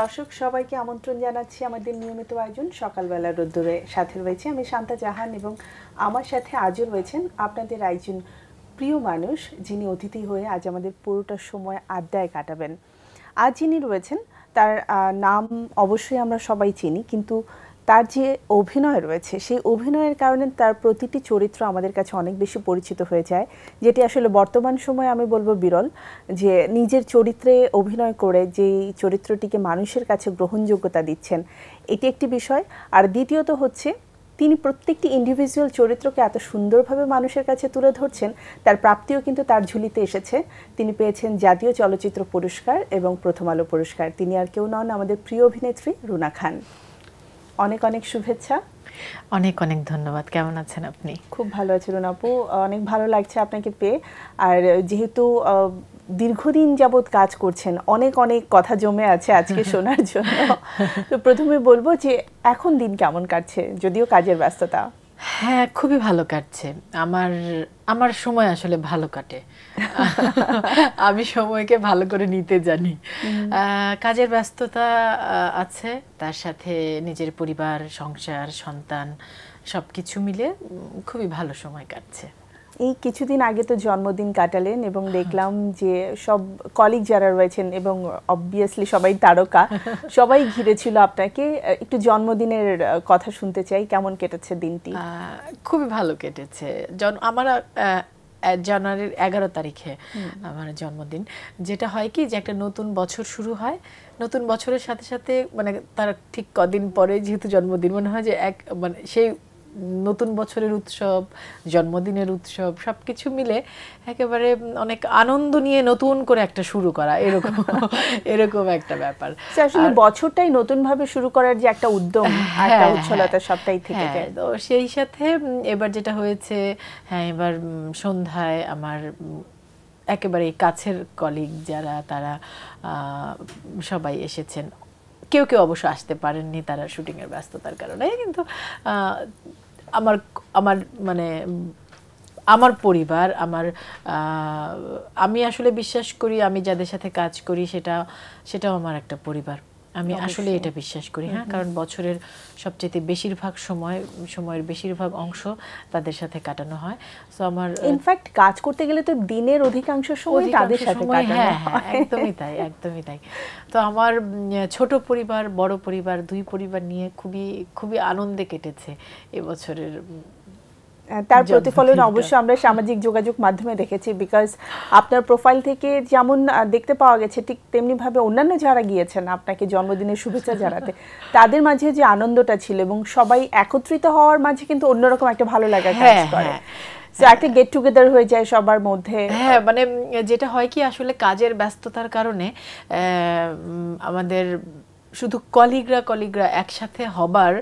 দর্শক, সবাইকে আমন্ত্রণ জানাচ্ছি আমাদের নিয়মিত আয়োজন সকালবেলা রোদ্দুরে। সাথে রয়েছে আমি শান্তা জাহান এবং আমার সাথে আজও রয়েছেন আপনাদের একজন প্রিয় মানুষ, যিনি অতিথি হয়ে আজ আমাদের পুরোটা সময় আড্ডায় কাটাবেন। আজ যিনি রয়েছেন, তার নাম অবশ্যই আমরা সবাই চিনি, কিন্তু তার যে অভিনয় রয়েছে, সেই অভিনয়ের কারণে তার প্রতিটি চরিত্র আমাদের কাছে অনেক বেশি পরিচিত হয়ে যায়। যেটি আসলে বর্তমান সময়ে আমি বলব বিরল, যে নিজের চরিত্রে অভিনয় করে যেই চরিত্রটিকে মানুষের কাছে গ্রহণযোগ্যতা দিচ্ছেন, এটি একটি বিষয়। আর দ্বিতীয়ত হচ্ছে, তিনি প্রত্যেকটি ইন্ডিভিজুয়াল চরিত্রকে এত সুন্দরভাবে মানুষের কাছে তুলে ধরছেন, তার প্রাপ্তিও কিন্তু তার ঝুলিতে এসেছে। তিনি পেয়েছেন জাতীয় চলচ্চিত্র পুরস্কার এবং প্রথম আলো পুরস্কার। তিনি আর কেউ নন আমাদের প্রিয় অভিনেত্রী রুনা খান। অনেক অনেক শুভেচ্ছা। অনেক অনেক ধন্যবাদ। কেমন আছেন আপনি? খুব ভালো আছেন আপু। অনেক ভালো লাগছে আপনাকে পেয়ে। আর যেহেতু দীর্ঘদিন যাবৎ কাজ করছেন অনেক অনেক কথা জমে আছে আজকে শোনার জন্য। তো প্রথমে বলব যে এখন দিন কেমন কাটছে যদিও কাজের ব্যস্ততা। হ্যাঁ খুবই ভালো কাটছে। আমার আমার সময় আসলে ভালো কাটে। আমি সময়কে ভালো করে নিতে জানি। কাজের ব্যস্ততা আছে। তার সাথে নিজের পরিবার সংসার সন্তান সব কিছু মিলে খুবই ভালো সময় কাটছে। এই কিছুদিন আগে তো জন্মদিন কাটালেন এবং দেখলাম যে সব কলিগ যারা রয়েছেন এবং অবভিয়াসলি সবাই তারকা সবাই ঘিরে ছিল আপনাকে একটু জন্মদিনের কথা শুনতে চাই। কেমন কেটেছে দিনটি? খুবই ভালো কেটেছে। জন আমার জানুয়ারির এগারো তারিখে আমার জন্মদিন। যেটা হয় কি যে একটা নতুন বছর শুরু হয়। নতুন বছরের সাথে সাথে মানে তার ঠিক কদিন পরে যেহেতু জন্মদিন মনে হয় যে এক মানে সেই নতুন বছরের উৎসব জন্মদিনের উৎসব সবকিছু মিলে একেবারে অনেক আনন্দ নিয়ে নতুন করে একটা শুরু করা এরকম এরকম একটা ব্যাপার। আসলে বছরটাই নতুন ভাবে শুরু করার যে একটা উদ্যম একটা হ্যাঁ, উচ্ছলতা হ্যাঁ। সবটাই থেকে হ্যাঁ, যায়। তো সেই সাথে এবার যেটা হয়েছে হ্যাঁ এবার সন্ধ্যায় আমার একেবারে কাছের কলিগ যারা তারা আহ, সবাই এসেছেন। কেউ কেউ অবশ্য আসতে পারেননি তারা শুটিংয়ের ব্যস্ততার কারণে, কিন্তু আমার আমার মানে আমার পরিবার, আমার আমি আসলে বিশ্বাস করি, আমি যাদের সাথে কাজ করি, সেটা, সেটাও আমার একটা পরিবার। আমি আসলে এটা বিশ্বাস করি হ্যাঁ কারণ বছরের সবচেয়ে বেশিরভাগ সময় সময়ের বেশিরভাগ অংশ তাদের সাথে কাটানো হয়। তো আমার ইনফ্যাক্ট কাজ করতে গেলে তো দিনের অধিকাংশ সময় তাদের সাথে কাটানো হ্যাঁ হ্যাঁ, হয়। একদমই তাই একদমই তাই। তো আমার ছোট পরিবার বড় পরিবার দুই পরিবার নিয়ে খুবই খুবই আনন্দে কেটেছে এবছরের তার প্রতিফলন অবশ্যই আমরা সামাজিক যোগাযোগ মাধ্যমে দেখেছি বিকজ আপনার প্রোফাইল থেকে যেমন দেখতে পাওয়া গেছে ঠিক তেমনি ভাবে অন্যান্য যারা গিয়েছেন আপনাকে জন্মদিনের শুভেচ্ছা জানাতে তাদের মাঝে যে আনন্দটা ছিল এবং সবাই একত্রিত হওয়ার মাঝে কিন্তু অন্যরকম একটা ভালো লাগা কাজ হ্যাঁ, করে। হ্যাঁ। একটা গেট টুগেদার হয়ে যায় সবার মধ্যে। হ্যাঁ মানে যেটা হয় কি আসলে কাজের ব্যস্ততার কারণে আমাদের শুধু কলিগরা কলিগরা একসাথে হবার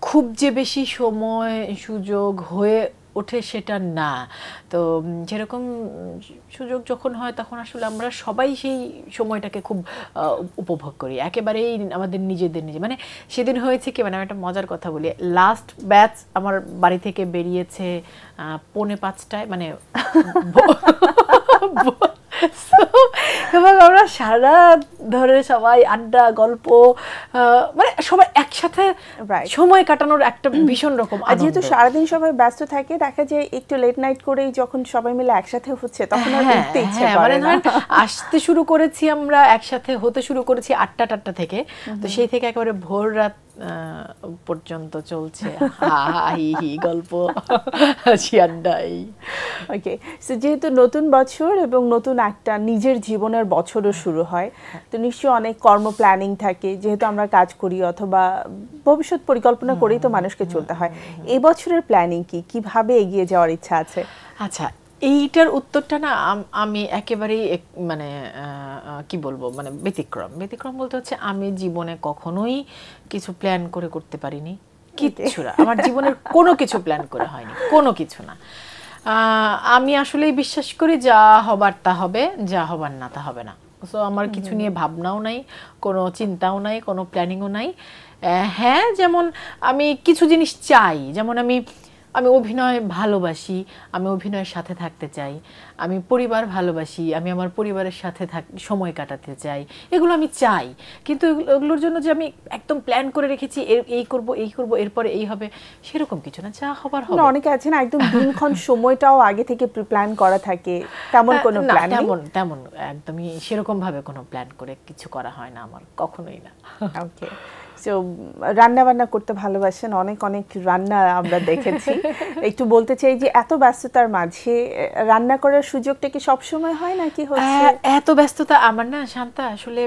খুব যে বেশি সময়, সুযোগ হয়ে ওঠে সেটা না। তো যেরকম সুযোগ যখন হয় তখন আসলে আমরা সবাই সেই সময়টাকে খুব উপভোগ করি। একেবারেই আমাদের নিজেদের নিজে। মানে সেদিন হয়েছে কি মানে আমি একটা মজার কথা বলি। লাস্ট ব্যাচ আমার বাড়ি থেকে বেরিয়েছে পৌনে পাঁচটায় মানে এবং আমরা সারা ধরে সবাই আড্ডা গল্প মানে সবাই একসাথে সময় কাটানোর একটা ভীষণ রকম আর যেহেতু সারাদিন সবাই ব্যস্ত থাকে দেখা যায় একটু লেট নাইট করেই যখন সবাই মিলে একসাথে হচ্ছে তখন আর হ্যাঁ, উঠতে ইচ্ছে হ্যাঁ, করে মানে না। আসতে শুরু করেছি আমরা একসাথে হতে শুরু করেছি আটটা টাটটা থেকে। তো সেই থেকে একেবারে ভোর রাত পর্যন্ত চলছে। হা গল্প। ওকে সো যেহেতু নতুন বছর এবং নতুন একটা নিজের জীবনের বছরও শুরু হয় তো নিশ্চয়ই অনেক কর্ম প্ল্যানিং থাকে। যেহেতু আমরা কাজ করি অথবা ভবিষ্যৎ পরিকল্পনা করেই তো মানুষকে চলতে হয়। এবছরের প্ল্যানিং কি? কীভাবে এগিয়ে যাওয়ার ইচ্ছা আছে? আচ্ছা এইটার উত্তরটা না আমি একেবারেই এক- মানে কি বলব? মানে ব্যতিক্রম। ব্যতিক্রম বলতে হচ্ছে আমি জীবনে কখনোই কিছু প্ল্যান করে করতে পারিনি। কিচ্ছু না। আমার জীবনের কোনো কিছু প্ল্যান করে হয়নি। কোনো কিছু না। আমি আসলেই বিশ্বাস করি যা হবার তা হবে যা হবার না তা হবে না। সো আমার কিছু নিয়ে ভাবনাও নাই কোনো চিন্তাও নাই কোনো প্ল্যানিংও নাই। হ্যাঁ যেমন আমি কিছু জিনিস চাই। যেমন আমি আমি অভিনয় ভালোবাসি আমি অভিনয়ের সাথে থাকতে চাই আমি পরিবার ভালোবাসি আমি আমার পরিবারের সাথে থাক সময় কাটাতে চাই এগুলো আমি চাই। কিন্তু এগুলোর জন্য যে আমি একদম প্ল্যান করে রেখেছি এই করব এই করব এরপরে এই হবে সেরকম কিছু না যা হবার হবে। অনেকে আছে না একদম দিনক্ষণ সময়টাও আগে থেকে প্ল্যান করা থাকে তেমন কোনো প্ল্যান তেমন তেমন একদমই সেরকম ভাবে কোনো প্ল্যান করে কিছু করা হয় না আমার কখনোই না। ওকে সো রান্না বান্না করতে ভালোবাসেন অনেক অনেক রান্না আমরা দেখেছি। একটু বলতে চাই যে এত ব্যস্ততার মাঝে রান্না করার সুযোগটা কি সবসময় হয় নাকি হচ্ছে? এত ব্যস্ততা আমার না শান্তা আসলে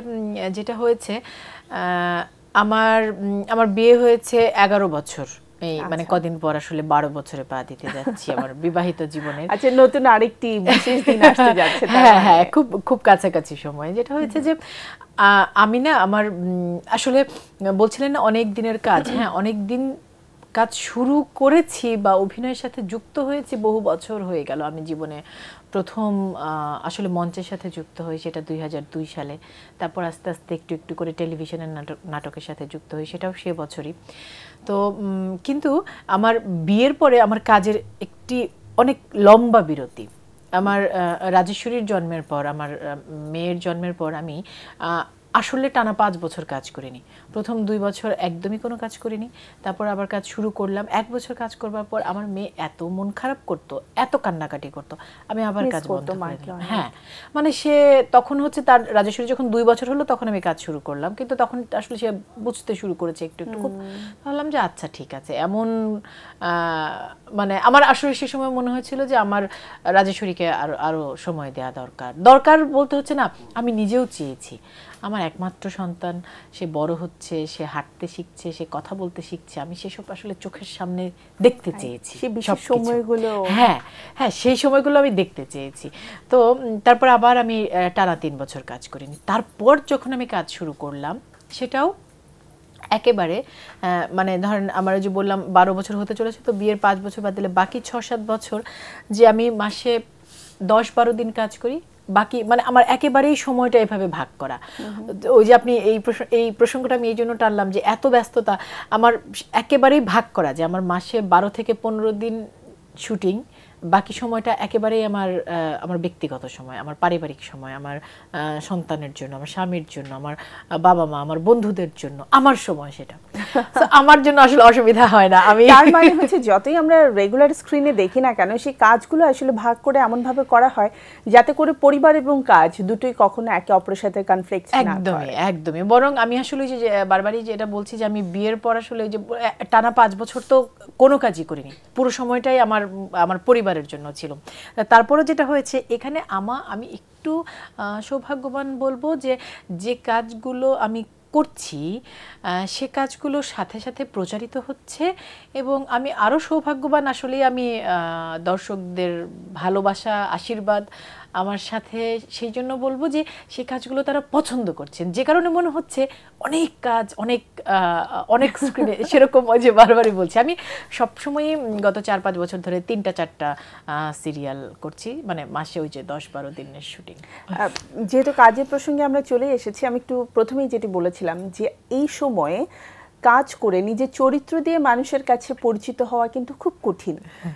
যেটা হয়েছে আহ, আমার আমার বিয়ে হয়েছে এগারো বছর। এই মানে আচ্ছা। কদিন পর আসলে বারো বছরে পা দিতে যাচ্ছি আমার বিবাহিত জীবনের। আচ্ছা নতুন আরেকটি বিশেষ দিন আসতে যাচ্ছে হ্যাঁ হ্যাঁ মানে। খুব খুব কাছাকাছি সময়। যেটা হয়েছে যে আমি না আমার আসলে বলছিলেন না অনেক দিনের কাজ। হ্যাঁ অনেক দিন কাজ শুরু করেছি বা অভিনয়ের সাথে যুক্ত হয়েছি বহু বছর হয়ে গেল আমি জীবনে। প্রথম আহ, আসলে মঞ্চের সাথে যুক্ত হই সেটা দুই হাজার দুই সালে। তারপর আস্তে আস্তে একটু একটু করে টেলিভিশনের নাটক নাটকের সাথে যুক্ত হই সেটাও সে বছরই। তো কিন্তু আমার বিয়ের পরে আমার কাজের একটি অনেক লম্বা বিরতি। আমার রাজেশ্বরীর জন্মের পর, আমার মেয়ের জন্মের পর আমি আসলে টানা পাঁচ বছর কাজ করিনি। প্রথম দুই বছর একদমই কোনো কাজ করিনি। তারপর আবার কাজ শুরু করলাম। এক বছর কাজ করবার পর আমার মেয়ে এত মন খারাপ করতো এত কান্নাকাটি করতো। আমি আবার কাজ বন্ধ। হ্যাঁ মানে সে তখন হচ্ছে তার রাজেশ্বরী যখন দুই বছর হলো তখন আমি কাজ শুরু করলাম। কিন্তু তখন আসলে সে বুঝতে শুরু করেছে একটু একটু খুব ভাবলাম যে আচ্ছা ঠিক আছে। এমন আহ, মানে আমার আসলে সে সময় মনে হয়েছিল যে আমার রাজেশ্বরীকে আরও আরও সময় দেওয়া দরকার। দরকার বলতে হচ্ছে না আমি নিজেও চেয়েছি। আমার একমাত্র সন্তান সে বড় হচ্ছে। সে হাঁটতে শিখছে সে কথা বলতে শিখছে আমি সেসব আসলে চোখের সামনে দেখতে চেয়েছি সে বিশেষ সবকিছু। সময়গুলো হ্যাঁ হ্যাঁ সেই সময়গুলো আমি দেখতে চেয়েছি তো তারপর আবার আমি টানা তিন বছর কাজ করিনি তারপর যখন আমি কাজ শুরু করলাম সেটাও একেবারে মানে ধরেন আমার যে বললাম বারো বছর হতে চলেছে তো বিয়ের পাঁচ বছর বাদ দিলে বাকি ছ সাত বছর যে আমি মাসে দশ বারো দিন কাজ করি বাকি মানে আমার একেবারেই সময়টা এভাবে ভাগ করা। ওই যে আপনি এই প্রসঙ্গ এই প্রসঙ্গটা আমি এই জন্য টানলাম যে এত ব্যস্ততা, আমার একেবারেই ভাগ করা যে আমার মাসে বারো থেকে পনেরো দিন শুটিং বাকি সময়টা একেবারেই আমার আমার ব্যক্তিগত সময় আমার পারিবারিক সময় আমার সন্তানের জন্য আমার স্বামীর জন্য আমার বাবা মা আমার বন্ধুদের জন্য আমার সময় সেটা। আমার জন্য আসলে অসুবিধা হয় না আমি তার মানে হচ্ছে যতই আমরা রেগুলার স্ক্রিনে দেখি না কেন সেই কাজগুলো আসলে ভাগ করে এমন ভাবে করা হয় যাতে করে পরিবার এবং কাজ দুটোই কখনো একে অপরের সাথে কনফ্লিক্ট না একদমই একদমই। বরং আমি আসলে যে যে বারবারই যেটা বলছি যে আমি বিয়ের পর আসলে ওই যে টানা পাঁচ বছর তো কোনো কাজই করিনি। পুরো সময়টাই আমার আমার পরিবারের জন্য ছিল। তারপরে যেটা হয়েছে, এখানে আমা, আমি একটু সৌভাগ্যবান বলব যে যে কাজগুলো আমি করছি সে কাজগুলো সাথে সাথে প্রচারিত হচ্ছে এবং আমি আরও সৌভাগ্যবান আসলে আমি দর্শকদের ভালোবাসা, আশীর্বাদ আমার সাথে সেই জন্য বলব যে সেই কাজগুলো তারা পছন্দ করছেন। যে কারণে মনে হচ্ছে অনেক কাজ, অনেক অনেক স্ক্রিনে সেরকম যে বারবারই বলছি। আমি সবসময়ই গত চার পাঁচ বছর ধরে তিনটা, চারটা সিরিয়াল করছি। মানে মাসে ওই যে দশ বারো দিনের শুটিং যেহেতু কাজের প্রসঙ্গে আমরা চলে এসেছি, আমি একটু প্রথমেই যেটি বলেছিলাম যে এই সময়ে কাজ করে নিজের চরিত্র দিয়ে মানুষের কাছে পরিচিত হওয়া কিন্তু খুব কঠিন।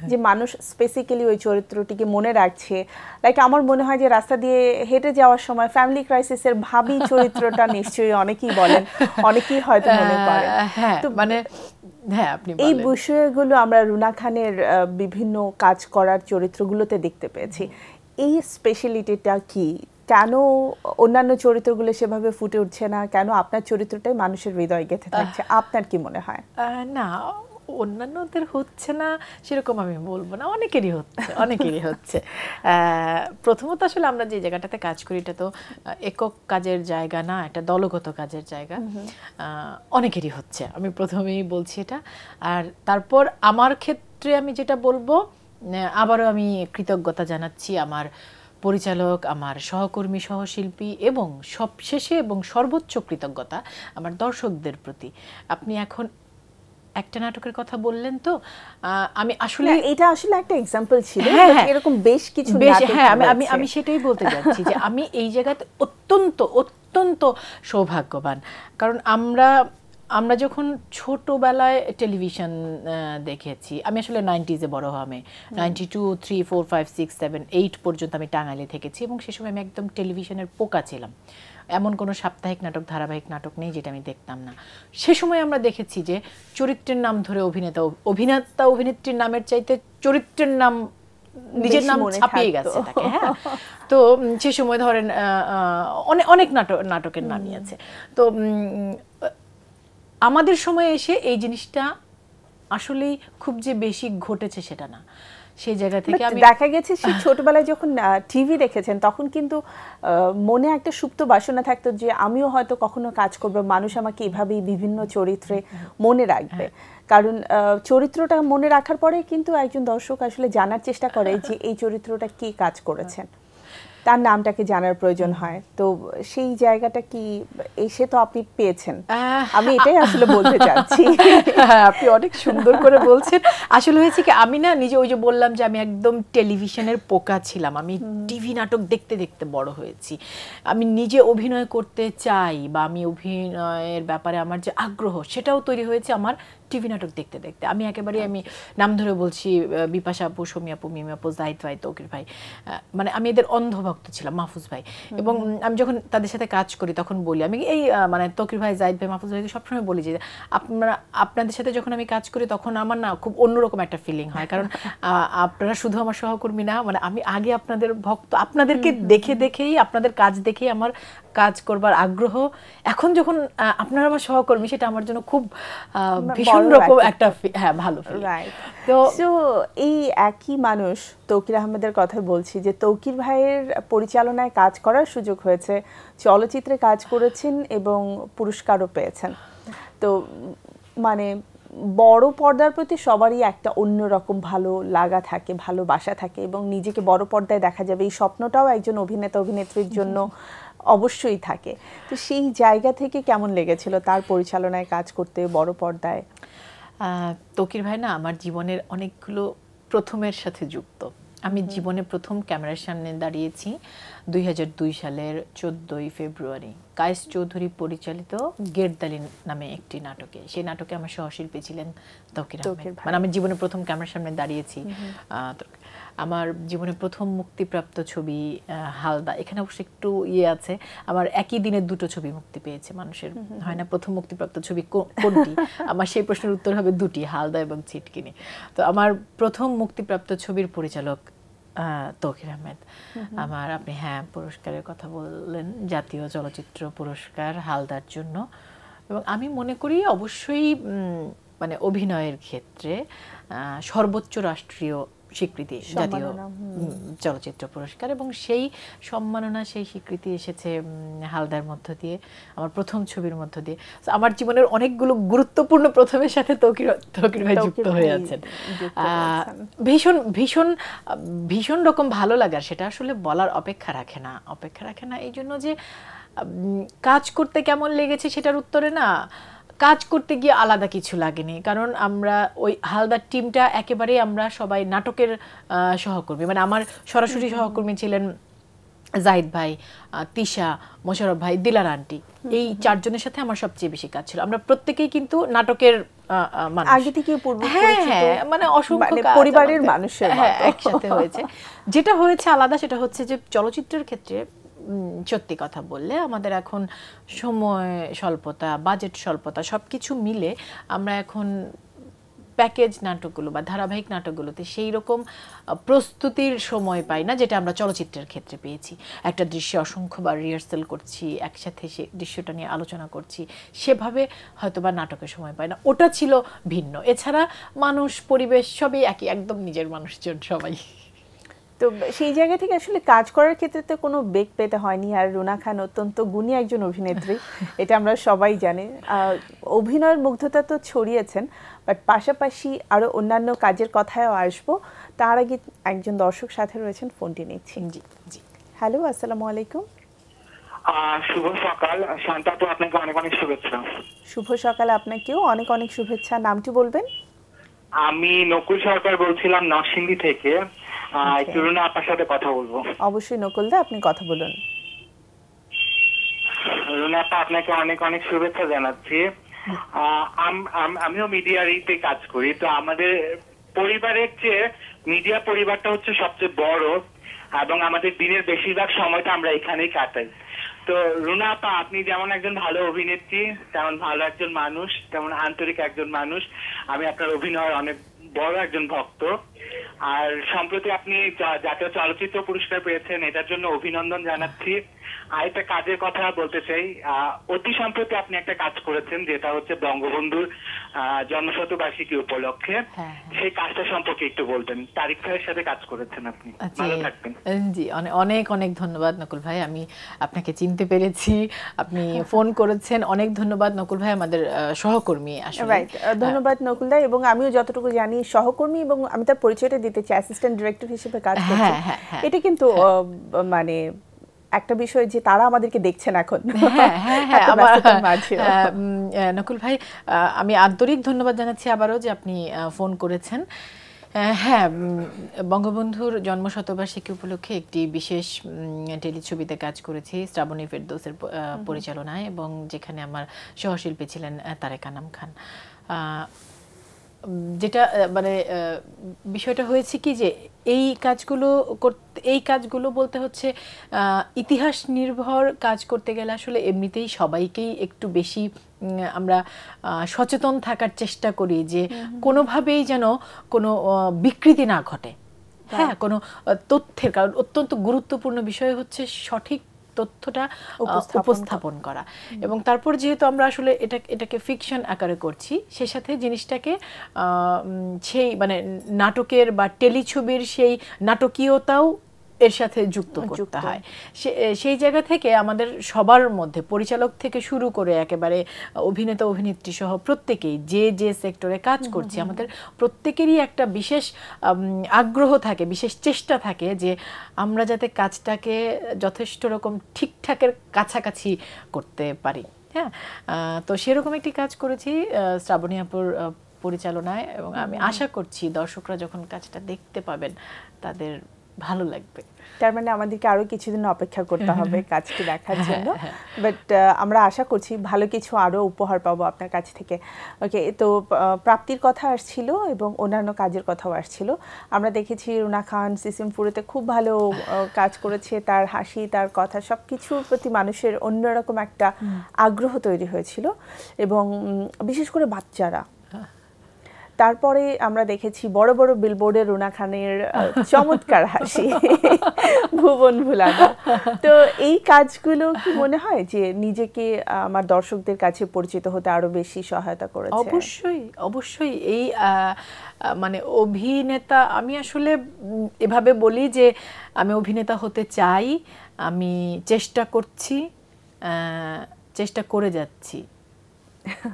যে মানুষ স্পেসিক্যালি ওই চরিত্রটিকে মনে রাখছে। লাইক আমার মনে হয় যে রাস্তা দিয়ে হেঁটে যাওয়ার সময় ফ্যামিলি ক্রাইসিসের ভাবি চরিত্রটা নিশ্চয়ই অনেকেই বলেন। অনেকেই হয়তো মনে আহ, হ্যাঁ তো মানে হ্যাঁ আপনি এই বিষয়গুলো আমরা রুনা খানের বিভিন্ন কাজ করার চরিত্রগুলোতে দেখতে পেয়েছি। এই স্পেশালিটিটা কি? কেন অন্যান্য চরিত্রগুলো সেভাবে ফুটে উঠছে না? কেন আপনার চরিত্রটাই মানুষের হৃদয় গেঁথে থাকছে? আপনার কি মনে হয়? না অন্যান্যদের হচ্ছে না সেরকম আমি বলব না। অনেকেরই হচ্ছে অনেকেরই হচ্ছে। প্রথমত আসলে আমরা যে জায়গাটাতে কাজ করি এটা তো একক কাজের জায়গা না এটা দলগত কাজের জায়গা। আহ, অনেকেরই হচ্ছে আমি প্রথমেই বলছি এটা। আর তারপর আমার ক্ষেত্রে আমি যেটা বলব আবারও আমি কৃতজ্ঞতা জানাচ্ছি আমার পরিচালক আমার সহকর্মী সহশিল্পী এবং সবশেষে এবং সর্বোচ্চ কৃতজ্ঞতা আমার দর্শকদের প্রতি। আপনি এখন একটা নাটকের কথা বললেন তো আহ, আমি আসলে এটা আসলে একটা এক্সাম্পল ছিল হ্যাঁ, হ্যাঁ। এরকম বেশ কিছু বেশ হ্যাঁ আমি আমি আমি সেটাই বলতে যাচ্ছি যে আমি এই জায়গাতে অত্যন্ত অত্যন্ত সৌভাগ্যবান। কারণ আমরা আমরা যখন ছোটবেলায় টেলিভিশন দেখেছি আমি আসলে নাইনটিজে বড় আমি ninety two three four five six seven eight পর্যন্ত আমি টাঙ্গাইলে থেকেছি এবং সে সময় আমি একদম টেলিভিশনের পোকা ছিলাম। এমন কোনো সাপ্তাহিক নাটক ধারাবাহিক নাটক নেই যেটা আমি দেখতাম না। সে সময় আমরা দেখেছি যে চরিত্রের নাম ধরে অভিনেতা অভিনেতা অভিনেত্রীর নামের চাইতে চরিত্রের নাম নিজের নাম ছাপিয়ে গেছে তাকে হ্যাঁ। তো সে সময় ধরেন অনেক অনেক নাটক নাটকের নামই আছে। তো আমাদের সময় এসে এই জিনিসটা আসলেই খুব যে বেশি ঘটেছে সেটা না। সেই জায়গা থেকে আমি দেখা গেছে সেই ছোটবেলায় যখন টিভি দেখেছেন তখন কিন্তু মনে একটা সুপ্ত বাসনা থাকতো যে আমিও হয়তো কখনো কাজ করব মানুষ আমাকে এভাবেই বিভিন্ন চরিত্রে মনে রাখবে। হ্যাঁ। কারণ চরিত্রটা মনে রাখার পরে কিন্তু একজন দর্শক আসলে জানার চেষ্টা করে যে এই চরিত্রটা কি কাজ করেছেন। তার নামটাকে জানার প্রয়োজন হয়। তো সেই জায়গাটা কি এসে তো আপনি পেয়েছেন। আমি এটাই আসলে বলতে চাচ্ছি। হ্যাঁ, আপনি অনেক সুন্দর করে বলছেন। আসলে হয়েছে কি আমি না নিজে ওই যে বললাম যে আমি একদম টেলিভিশনের পোকা ছিলাম। আমি টিভি নাটক দেখতে দেখতে বড় হয়েছি। আমি নিজে অভিনয় করতে চাই বা আমি অভিনয়ের ব্যাপারে আমার যে আগ্রহ সেটাও তৈরি হয়েছে আমার টিভি নাটক দেখতে দেখতে। আমি একেবারে আমি নাম ধরে বলছি বিপাশা আপু সমী আপু মিমি আপু জাহিদ ভাই তৌকির ভাই মানে আমি এদের অন্ধভক্ত ছিলাম মাহফুজ ভাই। এবং আমি যখন তাদের সাথে কাজ করি তখন বলি আমি এই মানে তকির ভাই জাহিদ ভাই মাহফুজ ভাইকে সবসময় বলি যে আপনারা আপনাদের সাথে যখন আমি কাজ করি তখন আমার না খুব অন্যরকম একটা ফিলিং হয়। কারণ আপনারা শুধু আমার সহকর্মী না মানে আমি আগে আপনাদের ভক্ত আপনাদেরকে দেখে দেখেই আপনাদের কাজ দেখেই আমার কাজ করবার আগ্রহ এখন যখন আপনারা আমার সহকর্মী সেটা আমার জন্য খুব ভীষণ রকম একটা হ্যাঁ ভালো তো এই একই মানুষ তৌকির আহমেদের কথা বলছি যে তৌকির ভাইয়ের পরিচালনায় কাজ করার সুযোগ হয়েছে চলচ্চিত্রে কাজ করেছেন এবং পুরস্কারও পেয়েছেন। তো মানে বড় পর্দার প্রতি সবারই একটা অন্যরকম ভালো লাগা থাকে ভালোবাসা থাকে এবং নিজেকে বড় পর্দায় দেখা যাবে। এই স্বপ্নটাও একজন অভিনেতা অভিনেত্রীর জন্য অবশ্যই থাকে। তো সেই জায়গা থেকে কেমন লেগেছিল তার পরিচালনায় কাজ করতে বড় পর্দায়? তকির ভাই না আমার জীবনের অনেকগুলো প্রথমের সাথে যুক্ত। আমি জীবনে প্রথম ক্যামেরার সামনে দাঁড়িয়েছি দুই হাজার দুই সালের চোদ্দই ফেব্রুয়ারি। কায়েস চৌধুরী পরিচালিত গেরদালি নামে একটি নাটকে। সেই নাটকে আমার সহশিল্পী ছিলেন তকির মানে আমি জীবনে প্রথম ক্যামেরার সামনে দাঁড়িয়েছি। আমার জীবনে প্রথম মুক্তিপ্রাপ্ত ছবি হালদা। এখানে অবশ্যই একটু ইয়ে আছে আমার একই দিনে দুটো ছবি মুক্তি পেয়েছে মানুষের। হয় না প্রথম মুক্তিপ্রাপ্ত ছবি কোনটি? আমার সেই প্রশ্নের উত্তর হবে দুটি হালদা এবং ছিটকিনি। তো আমার প্রথম মুক্তিপ্রাপ্ত ছবির পরিচালক তৌকির আহমেদ। আমার আপনি হ্যাঁ পুরস্কারের কথা বললেন জাতীয় চলচ্চিত্র পুরস্কার হালদার জন্য। এবং আমি মনে করি অবশ্যই মানে অভিনয়ের ক্ষেত্রে সর্বোচ্চ রাষ্ট্রীয় স্বীকৃতি জাতীয় চলচ্চিত্র পুরস্কার এবং সেই সম্মাননা সেই স্বীকৃতি এসেছে হালদার মধ্য দিয়ে আমার প্রথম ছবির মধ্য দিয়ে। আমার জীবনের অনেকগুলো গুরুত্বপূর্ণ প্রথমের সাথে তৌকির তৌকির ভাই যুক্ত হয়ে আছেন। ভীষণ ভীষণ ভীষণ রকম ভালো লাগার সেটা আসলে বলার অপেক্ষা রাখে না অপেক্ষা রাখে না। এই জন্য যে কাজ করতে কেমন লেগেছে সেটার উত্তরে না কাজ করতে গিয়ে আলাদা কিছু লাগেনি। কারণ আমরা ওই হালদার টিমটা একেবারে আমরা সবাই নাটকের সহকর্মী। মানে আমার সরাসরি সহকর্মী ছিলেন জাহিদ ভাই তিশা মোশারফ ভাই দিলার আন্টি। এই চারজনের সাথে আমার সবচেয়ে বেশি কাজ ছিল। আমরা প্রত্যেকেই কিন্তু নাটকের আগে থেকে হ্যাঁ, হ্যাঁ মানে অসংখ্য মানে পরিবারের মানুষের হ্যাঁ একসাথে হয়েছে। যেটা হয়েছে আলাদা সেটা হচ্ছে যে চলচ্চিত্রের ক্ষেত্রে সত্যি কথা বললে, আমাদের এখন সময় স্বল্পতা বাজেট স্বল্পতা সব কিছু মিলে আমরা এখন প্যাকেজ নাটকগুলো বা ধারাবাহিক নাটকগুলোতে সেই রকম প্রস্তুতির সময় পাই না, যেটা আমরা চলচ্চিত্রের ক্ষেত্রে পেয়েছি। একটা দৃশ্যে অসংখ্যবার রিহার্সেল করছি, একসাথে সে দৃশ্যটা নিয়ে আলোচনা করছি, সেভাবে হয়তো বা নাটকের সময় পাই না। ওটা ছিল ভিন্ন। এছাড়া মানুষ, পরিবেশ সবই একই, একদম নিজের মানুষজন সবাই। তো সেই জায়গা থেকে আসলে কাজ করার ক্ষেত্রে তো কোনো বেগ পেতে হয়নি। আর রুনা খান অত্যন্ত গুণী একজন অভিনেত্রী এটা আমরা সবাই জানি। অভিনয়ের মুগ্ধতা তো ছড়িয়েছেন বাট পাশাপাশি আরও অন্যান্য কাজের কথায়ও আসব। তার আগে একজন দর্শক সাথে রয়েছেন ফোনটি নিচ্ছি। জি জি। হ্যালো আসসালামু আলাইকুম। শুভ সকাল। শান্তা তো আপনাকে অনেক অনেক শুভেচ্ছা। শুভ সকাল আপনাকেও। অনেক অনেক শুভেচ্ছা। নামটি বলবেন? আমি নকুল সরকার বলছিলাম নরসিংদী থেকে। একটু রুনা আপনার সাথে কথা বলব। অবশ্যই আপনি কথা বলুন। রুনা আপা আপনাকে অনেক অনেক শুভেচ্ছা জানাচ্ছি। আমিও মিডিয়ারিতে কাজ করি তো আমাদের পরিবারের চেয়ে মিডিয়া পরিবারটা হচ্ছে সবচেয়ে বড় এবং আমাদের দিনের বেশিরভাগ সময়টা আমরা এখানেই কাটাই। তো রুনা আপা আপনি যেমন একজন ভালো অভিনেত্রী তেমন ভালো একজন মানুষ তেমন আন্তরিক একজন মানুষ। আমি আপনার অভিনয়ের অনেক বড় একজন ভক্ত। আর সম্প্রতি আপনি জাতীয় চলচ্চিত্র পুরস্কার পেয়েছেন এটার জন্য অভিনন্দন জানাচ্ছি। আর একটা কাজের কথা বলতে চাই। আহ, অতি সম্প্রতি আপনি একটা কাজ করেছেন যেটা হচ্ছে বঙ্গবন্ধুর জন্মশতবার্ষিকী উপলক্ষে। হ্যাঁ। সেই কাজটা সম্পর্কে একটু বলবেন। তারিক ভাইয়ের সাথে কাজ করেছেন আপনি। জি। ভালো থাকবেন। জি অনেক অনেক ধন্যবাদ নকুল ভাই। আমি আপনাকে চিনতে পেরেছি। আপনি ফোন করেছেন। অনেক ধন্যবাদ নকুল ভাই আমাদের আহ, সহকর্মী আসলে। ধন্যবাদ নকুল ভাই এবং আমিও যতটুকু জানি সহকর্মী এবং আমি তার পরিচয়টা দিতে চাই অ্যাসিস্ট্যান্ট ডিরেক্টর হিসেবে কাজ করছি। হ্যাঁ, হ্যাঁ, হ্যাঁ। এটা কিন্তু মানে একটা বিষয় যে তারা আমাদেরকে দেখছেন এখন। হ্যাঁ হ্যাঁ হ্যাঁ নকুল ভাই আমি আন্তরিক ধন্যবাদ জানাচ্ছি আবারও যে আপনি ফোন করেছেন। হ্যাঁ বঙ্গবন্ধুর জন্ম শতবার্ষিকী উপলক্ষে একটি বিশেষ টেলিছবিতে কাজ করেছি শ্রাবণী ফেরদৌসের পরিচালনায় এবং যেখানে আমার সহশিল্পী ছিলেন তারেক আনাম খান। যেটা মানে বিষয়টা হয়েছে কি যে এই কাজগুলো করতে এই কাজগুলো বলতে হচ্ছে ইতিহাস নির্ভর কাজ করতে গেলে আসলে এমনিতেই সবাইকেই একটু বেশি আমরা সচেতন থাকার চেষ্টা করি যে কোনোভাবেই যেন কোনো বিকৃতি না ঘটে। হ্যাঁ কোনো তথ্যের কারণ অত্যন্ত গুরুত্বপূর্ণ বিষয় হচ্ছে সঠিক তথ্যটা উপস্থাপন করা। এবং তারপর যেহেতু আমরা আসলে এটা এটাকে ফিকশন আকারে করছি সে সাথে জিনিসটাকে আহ, সেই মানে নাটকের বা টেলিছবির সেই নাটকীয়তাও এর সাথে যুক্ত করতে হয়। সে- সেই জায়গা থেকে আমাদের সবার মধ্যে পরিচালক থেকে শুরু করে একেবারে অভিনেতা অভিনেত্রী সহ প্রত্যেকেই যে যে সেক্টরে কাজ করছি আমাদের প্রত্যেকেরই একটা বিশেষ আগ্রহ থাকে বিশেষ চেষ্টা থাকে যে আমরা যাতে কাজটাকে যথেষ্ট রকম ঠিকঠাকের কাছাকাছি করতে পারি। হ্যাঁ? তো সেরকম একটি কাজ করেছি আহ, শ্রাবণী আপুর আহ, পরিচালনায় এবং আমি আশা করছি দর্শকরা যখন কাজটা দেখতে পাবেন তাদের ভালো লাগবে। তার মানে আমাদেরকে আরও কিছুদিন অপেক্ষা করতে হবে কাজটি দেখার জন্য। হ্যাঁ, বাট আমরা আশা করছি ভালো কিছু আরও উপহার পাবো আপনার কাছ থেকে। ওকে তো প্রাপ্তির কথা আসছিল এবং অন্যান্য কাজের কথাও আসছিল। আমরা দেখেছি রুনা খান সিসিমপুরেতে খুব ভালো কাজ করেছে। তার হাসি তার কথা সব কিছুর প্রতি মানুষের অন্যরকম একটা আগ্রহ তৈরি হয়েছিল। এবং বিশেষ করে বাচ্চারা। তারপরে আমরা দেখেছি বড় বড় বিলবোর্ডে রুনা খানের চমৎকার হাসি, ভুবন ভুলানো। তো এই কাজগুলো কি মনে হয় যে নিজেকে, আমার দর্শকদের কাছে পরিচিত হতে আরও বেশি সহায়তা করেছে? অবশ্যই অবশ্যই। এই মানে অভিনেতা, আমি আসলে এভাবে বলি যে আমি অভিনেতা হতে চাই, আমি চেষ্টা করছি চেষ্টা করে যাচ্ছি।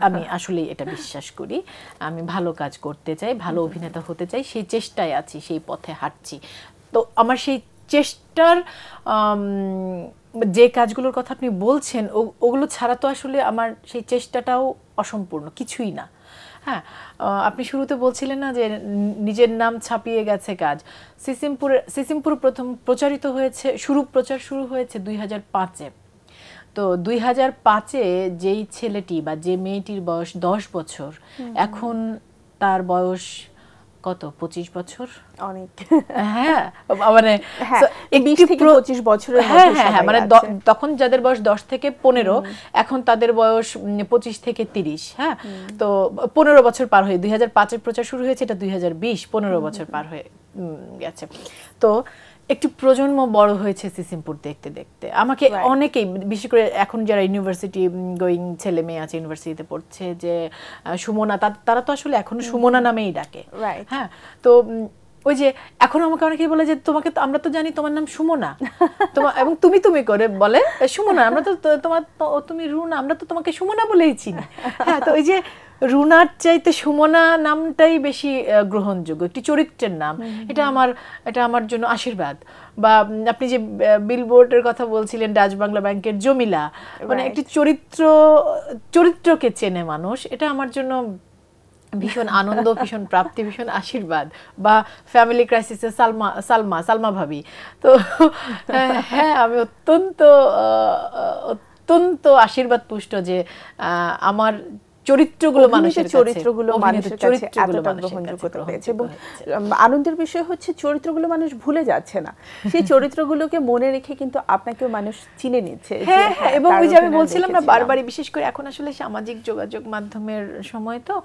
আমি আসলে এটা বিশ্বাস করি। আমি ভালো কাজ করতে চাই, ভালো অভিনেতা হতে চাই, সেই চেষ্টায় আছি, সেই পথে হাঁটছি। তো আমার সেই চেষ্টার যে কাজগুলোর কথা আপনি বলছেন ওগুলো ছাড়া তো আসলে আমার সেই চেষ্টাটাও অসম্পূর্ণ, কিছুই না। হ্যাঁ আপনি শুরুতে বলছিলেন না যে নিজের নাম ছাপিয়ে গেছে কাজ। সিসিমপুরে সিসিমপুর প্রথম প্রচারিত হয়েছে, শুরু, প্রচার শুরু হয়েছে দুই হাজার পাঁচে। তো দুই হাজার পাঁচে যেই ছেলেটি বা যে মেয়েটির বয়স দশ বছর এখন তার বয়স কত? পঁচিশ বছর? অনেক। হ্যাঁ মানে হ্যাঁ, পঁচিশ বছরের হ্যাঁ হ্যাঁ হ্যাঁ মানে তখন যাদের বয়স দশ থেকে পনেরো এখন তাদের বয়স পঁচিশ থেকে তিরিশ হ্যাঁ? তো পনেরো বছর পার হয়ে দুই হাজার পাঁচের প্রচার শুরু হয়েছে এটা দুই হাজার বিশ পনেরো বছর পার হয়ে উম, গেছে। তো একটি প্রজন্ম বড় হয়েছে সিসিমপুর দেখতে দেখতে। আমাকে অনেকেই বিশেষ করে এখন যারা ইউনিভার্সিটি গোয়িং ছেলে মেয়ে আছে ইউনিভার্সিটিতে পড়ছে যে সুমনা তারা তো আসলে এখন সুমনা নামেই ডাকে. হ্যাঁ তো ওই যে এখন আমাকে অনেকেই বলে যে তোমাকে আমরা তো জানি তোমার নাম সুমনা। তোমার এবং তুমি তুমি করে বলে সুমনা আমরা তো তো- তোমার তুমি রুনা আমরা তো তোমাকে সুমনা বলেই চিনি। হ্যাঁ তো ওই যে রুনার চাইতে সুমনা নামটাই বেশি গ্রহণযোগ্য একটি চরিত্রের নাম। এটা আমার এটা আমার জন্য আশীর্বাদ। বা আপনি যে বিলবোর্ডের কথা বলছিলেন ডাচ বাংলা ব্যাংকের জমিলা মানে একটি চরিত্র চরিত্রকে চেনে মানুষ এটা আমার জন্য ভীষণ আনন্দ ভীষণ প্রাপ্তি ভীষণ আশীর্বাদ। বা ফ্যামিলি ক্রাইসিসে সালমা সালমা সালমা ভাবি। তো হ্যাঁ আমি অত্যন্ত অত্যন্ত আশীর্বাদ পুষ্ট যে আহ, আমার চরিত্রগুলো মানুষের চরিত্রগুলো মানুষের কাছে চরিত্রগুলো এতটা গ্রহণযোগ্যতা পেয়েছে এবং আনন্দের বিষয় হচ্ছে চরিত্রগুলো মানুষ ভুলে যাচ্ছে না। সেই চরিত্রগুলোকে মনে রেখে কিন্তু আপনাকেও মানুষ চিনে নিচ্ছে হ্যাঁ হ্যাঁ এবং ওই যে আমি বলছিলাম না। বারবারই বিশেষ করে এখন আসলে সামাজিক যোগাযোগ মাধ্যমের সময় তো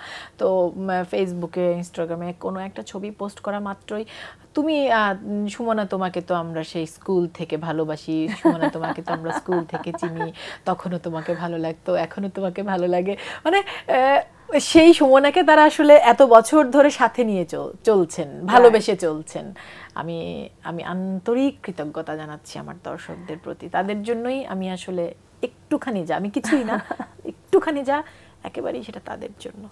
তো ফেসবুকে ইনস্টাগ্রামে কোনো একটা ছবি পোস্ট করা মাত্রই তুমি আহ, সুমনা তোমাকে তো আমরা সেই স্কুল থেকে ভালোবাসি সুমনা তোমাকে তো আমরা স্কুল থেকে চিনি তখনও তোমাকে ভালো লাগতো এখনও তোমাকে ভালো লাগে। মানে সেই সুমনাকে তারা আসলে এত বছর ধরে সাথে নিয়ে চলছেন ভালোবেসে চলছেন। আমি আমি আন্তরিক কৃতজ্ঞতা জানাচ্ছি আমার দর্শকদের প্রতি। তাদের জন্যই আমি আসলে একটুখানি যা আমি কিছুই না একটুখানি যা একেবারেই সেটা তাদের জন্য।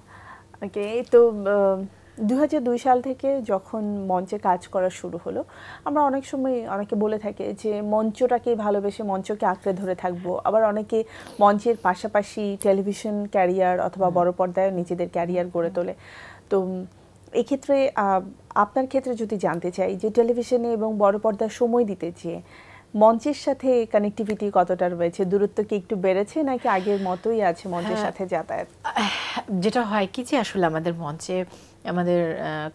ওকে তো দু হাজার দুই সাল থেকে যখন মঞ্চে কাজ করা শুরু হলো আমরা অনেক সময় অনেকে বলে থাকে যে মঞ্চটাকে ভালোবেসে মঞ্চকে আঁকড়ে ধরে থাকব। আবার অনেকে মঞ্চের পাশাপাশি টেলিভিশন ক্যারিয়ার অথবা বড় পর্দায় নিজেদের ক্যারিয়ার গড়ে তোলে। তো এক্ষেত্রে আপনার ক্ষেত্রে যদি জানতে চাই যে টেলিভিশনে এবং বড় পর্দায় সময় দিতে চেয়ে মঞ্চের সাথে কানেক্টিভিটি কতটা রয়েছে? দূরত্ব কি একটু বেড়েছে নাকি আগের মতোই আছে মঞ্চের সাথে যাতায়াত? যেটা হয় কি যে আসলে আমাদের মঞ্চে আমাদের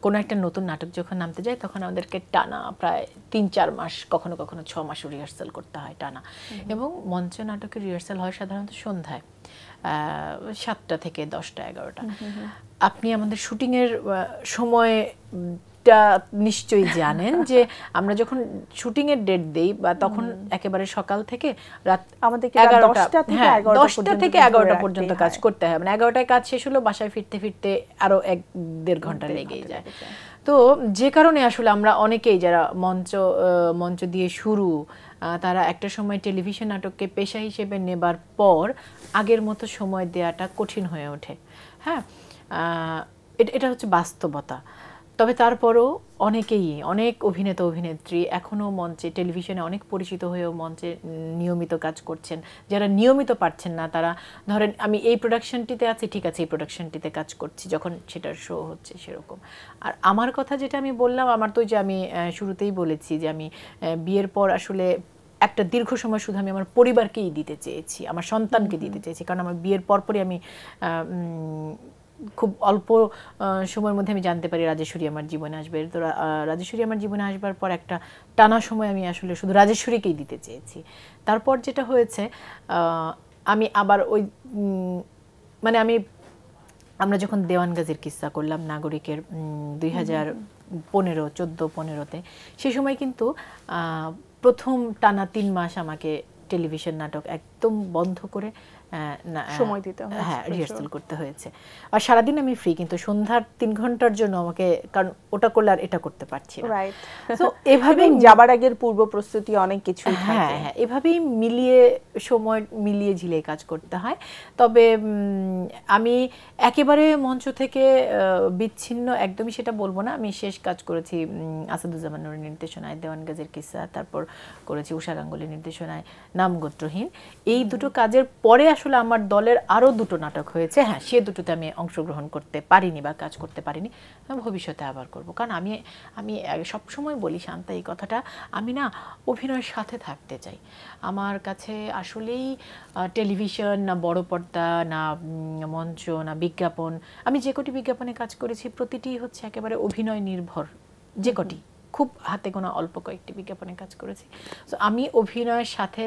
কোনো একটা নতুন নাটক যখন নামতে যায় তখন আমাদেরকে টানা প্রায় তিন চার মাস কখনো কখনো ছ মাসও রিহার্সাল করতে হয় টানা। এবং মঞ্চ নাটকের রিহার্সাল হয় সাধারণত সন্ধ্যায় সাতটা থেকে দশটা এগারোটা। আপনি আমাদের শুটিংয়ের সময় উম, নিশ্চয়ই জানেন যে আমরা যখন শুটিং এর ডেট দেই বা তখন একেবারে সকাল থেকে রাত আমাদেরকে রাত 10টা থেকে হ্যাঁ 11টা দশটা থেকে ধরে এগারোটা পর্যন্ত কাজ করতে হয়। মানে এগারোটায় কাজ শেষ হলো বাসায় ফিরতে ফিরতে আরও এক দেড় ঘণ্টা লেগেই যায়। লেগে যায়। তো যে কারণে আসলে আমরা অনেকেই যারা মঞ্চ আহ, মঞ্চ দিয়ে শুরু তারা একটা সময় টেলিভিশন নাটককে পেশা হিসেবে নেবার পর আগের মতো সময় দেওয়াটা কঠিন হয়ে ওঠে। হ্যাঁ এটা হচ্ছে বাস্তবতা। তবে তারপরও অনেকেই অনেক অভিনেতা অভিনেত্রী এখনও মঞ্চে টেলিভিশনে অনেক পরিচিত হয়েও মঞ্চে নিয়মিত কাজ করছেন। যারা নিয়মিত পারছেন না তারা ধরেন আমি এই প্রোডাকশনটিতে আছি ঠিক আছে এই প্রোডাকশনটিতে কাজ করছি যখন সেটার শো হচ্ছে সেরকম। আর আমার কথা যেটা আমি বললাম আমার তো যে আমি শুরুতেই বলেছি যে আমি বিয়ের পর আসলে একটা দীর্ঘ সময় শুধু আমি আমার পরিবারকেই দিতে চেয়েছি আমার সন্তানকে দিতে চেয়েছি। কারণ আমার বিয়ের পরপরই আমি খুব অল্প সময়ের মধ্যে আমি জানতে পারি রাজেশ্বরী আমার জীবনে আসবে। তো রাজেশ্বরী আমার জীবনে আসবার পর একটা টানা সময় আমি আসলে শুধু রাজেশ্বরীকেই দিতে চেয়েছি। তারপর যেটা হয়েছে আমি আবার ওই মানে আমি আমরা যখন দেওয়ান গাজীর কিস্সা করলাম নাগরিকের দুই হাজার পনেরো চোদ্দ পনেরোতে সেই সময় কিন্তু প্রথম টানা তিন মাস আমাকে টেলিভিশন নাটক একদম বন্ধ করে সময় দিতে হয়েছে হ্যাঁ। রিহার্সাল করতে হয়েছে। আর সারাদিন আমি ফ্রি কিন্তু সন্ধ্যার তিন ঘণ্টার জন্য আমাকে কারণ ওটা করলে আর এটা করতে পারছি না। রাইট তো এভাবেই যাবার আগের পূর্ব প্রস্তুতি অনেক কিছু হ্যাঁ হ্যাঁ এভাবেই মিলিয়ে সময় মিলিয়ে ঝিলিয়ে কাজ করতে হয়। তবে আমি একেবারে মঞ্চ থেকে বিচ্ছিন্ন একদমই সেটা বলব না। আমি শেষ কাজ করেছি আসাদুজ্জামান নুরের নির্দেশনায় দেওয়ান গাজের কিসা তারপর করেছি উষা গাঙ্গুলির নির্দেশনায় নামগোত্রহীন। এই দুটো কাজের পরে আসলে আমার দলের আরও দুটো নাটক হয়েছে। হ্যাঁ সে দুটোতে আমি অংশগ্রহণ করতে পারিনি বা কাজ করতে পারিনি। ভবিষ্যতে আবার করব। কারণ আমি আমি সবসময় বলি শান্তা, এই কথাটা, আমি না অভিনয়ের সাথে থাকতে চাই। আমার কাছে আসলেই টেলিভিশন, না বড় পর্দা, না মঞ্চ, না বিজ্ঞাপন, আমি যে কটি বিজ্ঞাপনে কাজ করেছি, প্রতিটি হচ্ছে একেবারে অভিনয় নির্ভর। যে কটি, খুব হাতে গোনা অল্প কয়েকটি বিজ্ঞাপনে কাজ করেছি। তো আমি অভিনয়ের সাথে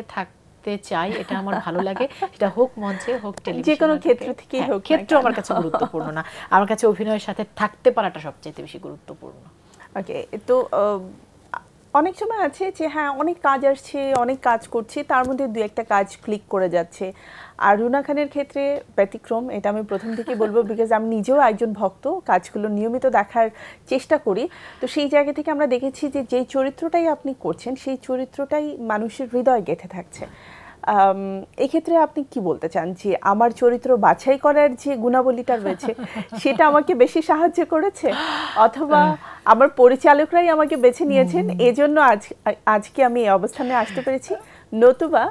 থাকতে চাই এটা আমার ভালো লাগে। সেটা হোক মঞ্চে হোক টেলিভিশন যে কোনো ক্ষেত্র। থেকেই হোক ক্ষেত্র আমার কাছে গুরুত্বপূর্ণ না। আমার কাছে অভিনয়ের সাথে থাকতে পারাটা সবচেয়ে বেশি গুরুত্বপূর্ণ। ওকে তো অনেক সময় আছে যে হ্যাঁ অনেক কাজ আসছে অনেক কাজ করছি তার মধ্যে দু একটা কাজ ক্লিক করে যাচ্ছে। আর রুনা খানের ক্ষেত্রে ব্যতিক্রম এটা আমি প্রথম থেকে বলব বিকজ আমি নিজেও একজন ভক্ত কাজগুলো নিয়মিত দেখার চেষ্টা করি। তো সেই জায়গা থেকে আমরা দেখেছি যে যেই চরিত্রটাই আপনি করছেন সেই চরিত্রটাই মানুষের হৃদয় গেঁথে থাকছে। এক্ষেত্রে আপনি কি বলতে চান যে আমার চরিত্র বাছাই করার যে গুণাবলীটা রয়েছে সেটা আমাকে বেশি সাহায্য করেছে? অথবা আমার পরিচালকরাই আমাকে বেছে নিয়েছেন? এজন্য আজ আজকে আমি এই অবস্থানে আসতে পেরেছি। নতুবা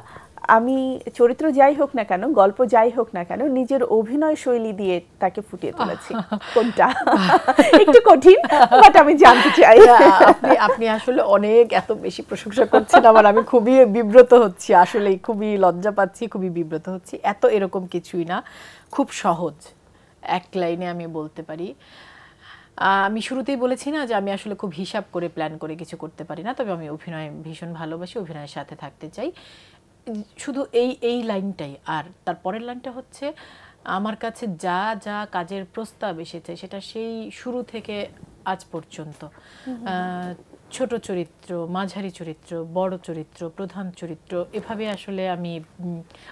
আমি চরিত্র যাই হোক না কেন গল্প যাই হোক না কেন নিজের অভিনয় শৈলী দিয়ে তাকে ফুটিয়ে তুলেছি। কোনটা? একটু কঠিন বাট আমি জানতে চাই। আপনি আপনি আসলে অনেক এত বেশি প্রশংসা করছেন আবার আমি খুবই বিব্রত হচ্ছি আসলে খুবই লজ্জা পাচ্ছি খুবই বিব্রত হচ্ছি। এত এরকম কিছুই না খুব সহজ এক লাইনে আমি বলতে পারি। আমি শুরুতেই বলেছি না যে আমি আসলে খুব হিসাব করে প্ল্যান করে কিছু করতে পারি না তবে আমি অভিনয় ভীষণ ভালোবাসি অভিনয়ের সাথে থাকতে চাই। শুধু এই এই লাইনটাই। আর তার পরের লাইনটা হচ্ছে আমার কাছে যা যা কাজের প্রস্তাব এসেছে সেটা সেই শুরু থেকে আজ পর্যন্ত। ছোট চরিত্র মাঝারি চরিত্র বড় চরিত্র প্রধান চরিত্র এভাবে আসলে আমি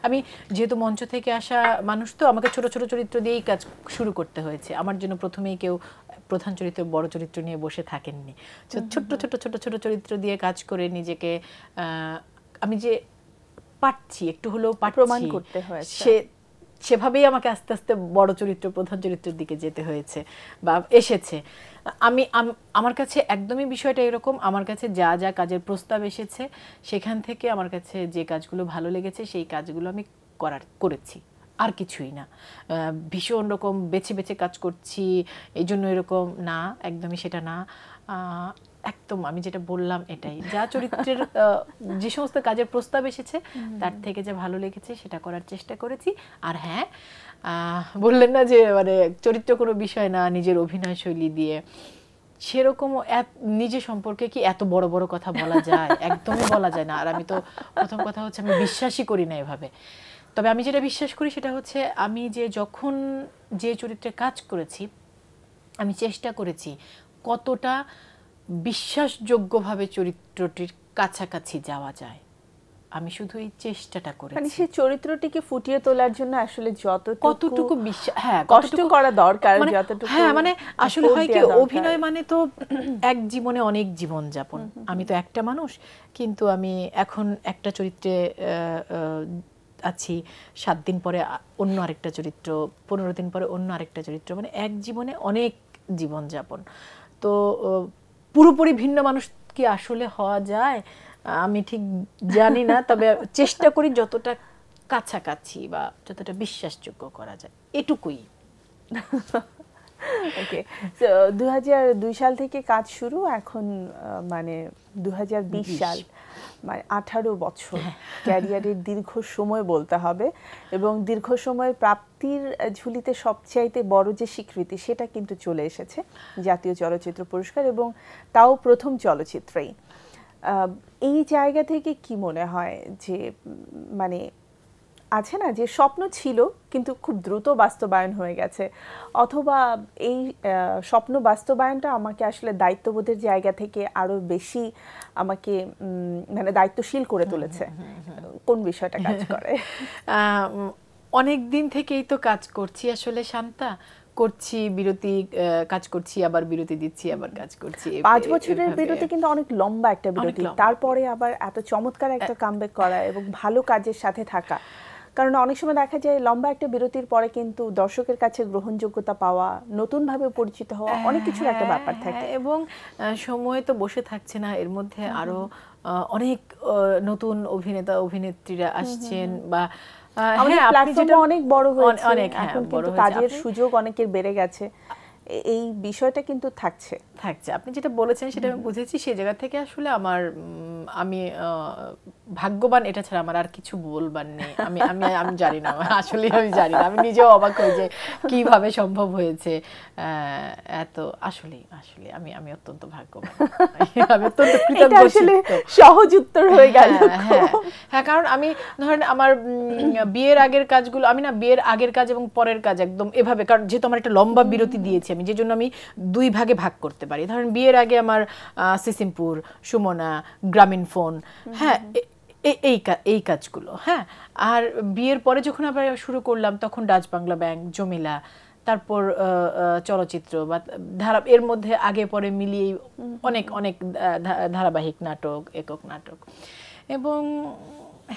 আমি যেহেতু মঞ্চ থেকে আসা মানুষ তো আমাকে ছোট ছোট চরিত্র দিয়েই কাজ শুরু করতে হয়েছে। আমার জন্য প্রথমেই কেউ প্রধান চরিত্র বড় চরিত্র নিয়ে বসে থাকেননি। ছোট্ট ছোট ছোট ছোট চরিত্র দিয়ে কাজ করে নিজেকে আমি যে পারছি একটু হলেও প্রমাণ করতে হয়েছে। সে সেভাবেই আমাকে আস্তে আস্তে বড় চরিত্র প্রধান চরিত্রের দিকে যেতে হয়েছে বা এসেছে। আমি আমার কাছে একদমই বিষয়টা এরকম আমার কাছে যা যা কাজের প্রস্তাব এসেছে সেখান থেকে আমার কাছে যে কাজগুলো ভালো লেগেছে সেই কাজগুলো আমি করার করেছি। আর কিছুই না। ভীষণ রকম বেছে বেছে কাজ করছি এই জন্য এরকম না একদমই সেটা না। একদম আমি যেটা বললাম এটাই। যা চরিত্রের যে সমস্ত কাজের প্রস্তাব এসেছে তার থেকে যা ভালো লেগেছে সেটা করার চেষ্টা করেছি। আর হ্যাঁ বললেন না যে মানে চরিত্র কোনো বিষয় না নিজের অভিনয় শৈলী দিয়ে। সেরকম নিজে সম্পর্কে কি এত বড় বড় কথা বলা যায়? একদমই বলা যায় না। আর আমি তো প্রথম কথা হচ্ছে আমি বিশ্বাসই করি না এভাবে। তবে আমি যেটা বিশ্বাস করি সেটা হচ্ছে আমি যে যখন যে চরিত্রে কাজ করেছি আমি চেষ্টা করেছি কতটা বিশ্বাসযোগ্যভাবে চরিত্রটির কাছাকাছি যাওয়া যায়। আমি শুধু এই চেষ্টাটা করি মানে সেই চরিত্রটিকে ফুটিয়ে তোলার জন্য আসলে যতটুকু কতটুকু বিশ্বাস হ্যাঁ কষ্ট করা দরকার মানে- যতটুকু হ্যাঁ মানে আসলে হয় কি অভিনয় মানে তো এক জীবনে অনেক জীবন যাপন আমি তো একটা মানুষ কিন্তু আমি এখন একটা চরিত্রে আছি সাত দিন পরে অন্য আরেকটা চরিত্র পনেরো দিন পরে অন্য আরেকটা চরিত্র মানে এক জীবনে অনেক জীবন যাপন তো পুরোপুরি ভিন্ন মানুষ কি আসলে হওয়া যায়? আমি ঠিক জানি না তবে চেষ্টা করি যতটা কাছাকাছি বা যতটা বিশ্বাসযোগ্য করা যায়। এটুকুই। ওকে দু দুই সাল থেকে কাজ শুরু এখন মানে দু হাজার বিশ সাল। মানে আঠারো বছর ক্যারিয়ারের দীর্ঘ সময় বলতে হবে এবং দীর্ঘ সময় প্রাপ্তির ঝুলিতে সবচাইতে বড় যে স্বীকৃতি সেটা কিন্তু চলে এসেছে জাতীয় চলচ্চিত্র পুরস্কার এবং তাও প্রথম চলচ্চিত্রেই। এই জায়গা থেকে কি মনে হয় যে মানে আছে না যে স্বপ্ন ছিল কিন্তু খুব দ্রুত বাস্তবায়ন হয়ে গেছে। অথবা এই স্বপ্ন বাস্তবায়নটা আমাকে আসলে দায়িত্ববোধের জায়গা থেকে আরও বেশি আমাকে মানে দায়িত্বশীল করে তুলেছে। কোন বিষয়টা কাজ করে? অনেক দিন থেকেই তো কাজ করছি আসলে শান্তা। করছি বিরতি কাজ করছি আবার বিরতি দিচ্ছি আবার কাজ করছি। পাঁচ বছরের বিরতি কিন্তু অনেক লম্বা একটা বিরতি। তারপরে আবার এত চমৎকার একটা কামব্যাক করা এবং ভালো কাজের সাথে থাকা। কারণ অনেক সময় দেখা যায় লম্বা একটা বিরতির পরে কিন্তু দর্শকের কাছে গ্রহণযোগ্যতা পাওয়া নতুন ভাবে পরিচিত হওয়া অনেক কিছুর একটা হ্যাঁ, ব্যাপার থাকে। হ্যাঁ, এবং আহ, সময় তো বসে থাকছে না এর মধ্যে আরও অনেক নতুন অভিনেতা অভিনেত্রীরা আসছেন বা হ্যাঁ, অনেক বড় অনেক হ্যাঁ, কাজের সুযোগ অনেকের বেড়ে গেছে। এই বিষয়টা কিন্তু থাকছে। থাকছে। আপনি যেটা বলেছেন সেটা আমি বুঝেছি। সেই জায়গা থেকে আসলে আমার আমি ভাগ্যবান এটা ছাড়া আমার আর কিছু বলবার নেই। আমি আমি আমি জানি না। আসলে আমি জানি না। আমি নিজেও অবাক হই যে কীভাবে সম্ভব হয়েছে এত আসলে আসলে আমি আমি অত্যন্ত ভাগ্যবান। আমি অত্যন্ত কৃতজ্ঞ আসলে সহজ উত্তর হয়ে গেল হ্যাঁ, হ্যাঁ। হ্যাঁ কারণ আমি ধরেন আমার বিয়ের আগের কাজগুলো আমি না বিয়ের আগের কাজ এবং পরের কাজ একদম এভাবে কারণ যেহেতু আমার একটা লম্বা বিরতি দিয়েছি আমি যে জন্য আমি দুই ভাগে ভাগ করতে পারি। ধরেন বিয়ের আগে আমার সিসিমপুর সুমনা গ্রামীণ ফোন হ্যাঁ এই এই কাজগুলো হ্যাঁ। আর বিয়ের পরে যখন আবার শুরু করলাম তখন ডাচ বাংলা ব্যাংক জমিলা তারপর চলচ্চিত্র বা ধারা এর মধ্যে আগে পরে মিলিয়ে অনেক অনেক ধারাবাহিক নাটক একক নাটক। এবং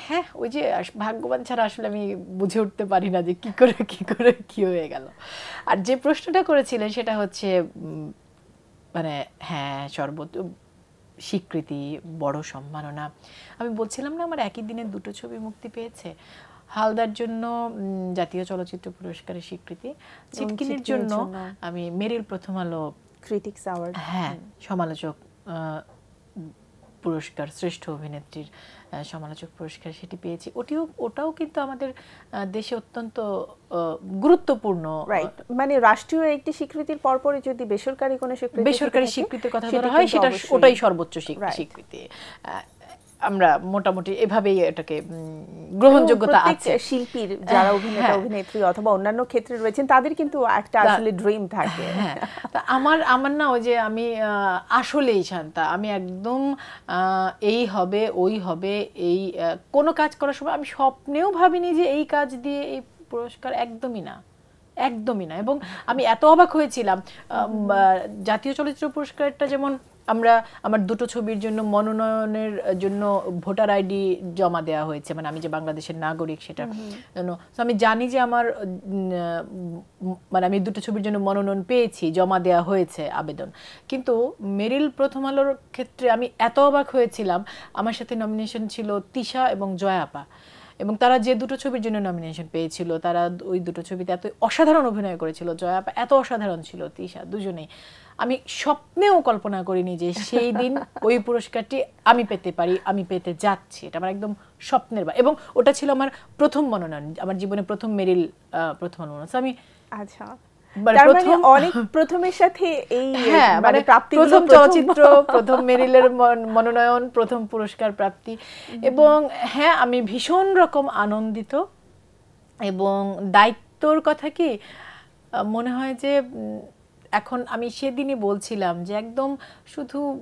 হ্যাঁ ওই যে ভাগ্যবান ছাড়া আসলে আমি বুঝে উঠতে পারি না যে কি করে কি করে কি হয়ে গেল। আর যে প্রশ্নটা করেছিলেন সেটা হচ্ছে মানে হ্যাঁ সর্বত স্বীকৃতি বড় সম্মাননা। আমি বলছিলাম না আমার একই দিনে দুটো ছবি মুক্তি পেয়েছে? হালদার জন্য জাতীয় চলচ্চিত্র পুরস্কারের স্বীকৃতি। চিটকিনির জন্য। আমি মেরিল প্রথম আলো ক্রিটিক্স অ্যাওয়ার্ড হ্যাঁ সমালোচক পুরস্কার শ্রেষ্ঠ অভিনেত্রীর সমালোচক পুরস্কার সেটি পেয়েছি। ওটিও ওটাও কিন্তু আমাদের দেশে অত্যন্ত আহ, গুরুত্বপূর্ণ। রাইট মানে রাষ্ট্রীয় একটি স্বীকৃতির পরপরই যদি বেসরকারি কোনো স্বীকৃতি বেসরকারি স্বীকৃতির কথা বলা ধরা হয় সেটা ওটাই সর্বোচ্চ স্বীকৃতি। আমরা মোটামুটি এভাবেই এটাকে গ্রহণযোগ্যতা আছে। শিল্পীর যারা অভিনেতা হ্যাঁ। অভিনেত্রী অথবা অন্যান্য ক্ষেত্রে রয়েছেন তাদের কিন্তু একটা আসলে ড্রিম থাকে। হ্যাঁ আমার আমার না ওই যে আমি আসলেই শান্তা। আমি একদম এই হবে ওই হবে এই কোনো কাজ করার সময় আমি স্বপ্নেও ভাবিনি যে এই কাজ দিয়ে এই পুরস্কার একদমই না। একদমই না। এবং আমি এত অবাক হয়েছিলাম জাতীয় চলচ্চিত্র পুরস্কারটা যেমন আমরা আমার দুটো ছবির জন্য মনোনয়নের জন্য ভোটার আইডি জমা দেওয়া হয়েছে মানে আমি যে বাংলাদেশের নাগরিক সেটা জন্য। তো আমি জানি যে আমার মানে আমি দুটো ছবির জন্য মনোনয়ন পেয়েছি জমা দেওয়া হয়েছে আবেদন। কিন্তু মেরিল প্রথম আলোর ক্ষেত্রে আমি এত অবাক হয়েছিলাম। আমার সাথে নমিনেশন ছিল তিশা এবং জয়াপা। এবং তারা যে দুটো ছবির জন্য নমিনেশন পেয়েছিল, তারা ওই দুটো ছবিতে এত অসাধারণ অভিনয় করেছিল, জয়া এত অসাধারণ ছিল, তিশা, দুজনেই। আমি স্বপ্নেও কল্পনা করিনি যে সেই দিন ওই পুরস্কারটি আমি পেতে পারি, আমি পেতে যাচ্ছি। এটা আমার একদম স্বপ্নের বা, এবং ওটা ছিল আমার প্রথম মনোনয়ন, আমার জীবনে প্রথম মেরিল প্রথম মনোনয়ন। আমি আচ্ছা। প্রথম- অনেক প্রথমের সাথে এই হ্যাঁ মানে মানে প্রাপ্তি প্রথম চলচ্চিত্র প্রথম মেরিলের মনোনয়ন প্রথম পুরস্কার প্রাপ্তি। এবং হ্যাঁ আমি ভীষণ রকম আনন্দিত। এবং দায়িত্বর কথা কি? মনে হয় যে এখন আমি সেদিনই বলছিলাম যে একদম শুধু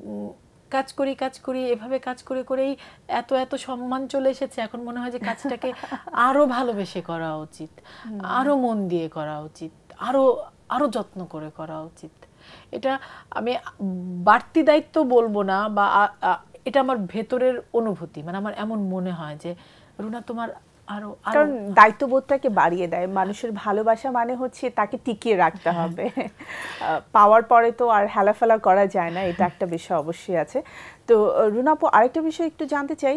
কাজ করি কাজ করি এভাবে কাজ করে করেই এত এত সম্মান চলে এসেছে। এখন মনে হয় যে কাজটাকে আরও ভালোবেসে করা উচিত। আরও মন দিয়ে করা উচিত। আরও আরও যত্ন করে করা উচিত। এটা আমি বাড়তি দায়িত্ব বলব না বা এটা আমার ভেতরের অনুভূতি। মানে আমার এমন মনে হয় যে, রুনা, তোমার আরও কারণ দায়িত্ববোধটাকে বাড়িয়ে দেয়। মানুষের ভালোবাসা মানে হচ্ছে তাকে টিকিয়ে রাখতে হ্যাঁ। হবে। পাওয়ার পরে তো আর হেলাফেলা করা যায় না এটা একটা বিষয় অবশ্যই আছে। তো রুনাপু আরেকটা বিষয় একটু জানতে চাই।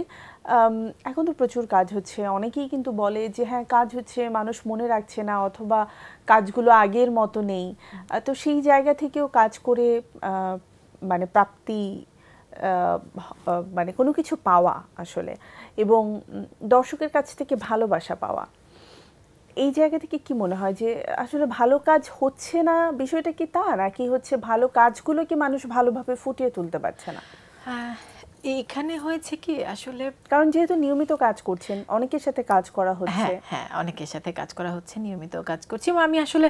এখন তো প্রচুর কাজ হচ্ছে। অনেকেই কিন্তু বলে যে হ্যাঁ কাজ হচ্ছে মানুষ মনে রাখছে না অথবা কাজগুলো আগের মতো নেই। তো সেই জায়গা থেকেও কাজ করে আহ, মানে প্রাপ্তি মানে কোনো কিছু পাওয়া আসলে। এবং দর্শকের কাছ থেকে ভালোবাসা পাওয়া। এই জায়গা থেকে কি মনে হয় যে আসলে ভালো কাজ হচ্ছে না? বিষয়টা কি তা? নাকি হচ্ছে ভালো কাজগুলো কি মানুষ ভালোভাবে ফুটিয়ে তুলতে পারছে না? আহ, এইখানে হয়েছে কি আসলে কারণ যেহেতু নিয়মিত কাজ করছেন অনেকের সাথে কাজ করা হচ্ছে। হ্যাঁ হ্যাঁ অনেকের সাথে কাজ করা হচ্ছে নিয়মিত কাজ করছি। এবং আমি আসলে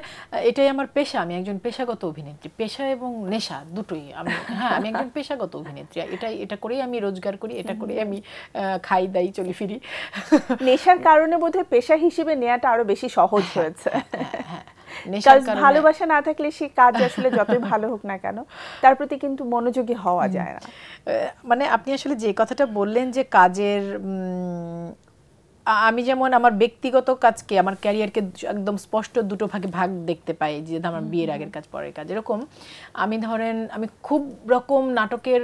এটাই আমার পেশা আমি একজন পেশাগত অভিনেত্রী। পেশা এবং নেশা দুটোই আমি হ্যাঁ আমি একজন পেশাগত অভিনেত্রী। এটাই এটা করেই আমি রোজগার করি এটা করেই আমি খাই দাই চলি ফিরি। নেশার কারণে বোধহয় পেশা হিসেবে নেওয়াটা আরও বেশি সহজ হয়েছে। হ্যাঁ, হ্যাঁ। কাজ ভালোবাসা না থাকলে সেই কাজ আসলে যতই ভালো হোক না কেন তার প্রতি কিন্তু মনোযোগী হওয়া যায় না। মানে আপনি আসলে যে কথাটা বললেন যে কাজের আমি যেমন আমার ব্যক্তিগত কাজকে আমার ক্যারিয়ারকে একদম স্পষ্ট দুটো ভাগে ভাগ দেখতে পাই যে আমার বিয়ের আগের কাজ পরের কাজ এরকম আমি ধরেন আমি খুব রকম নাটকের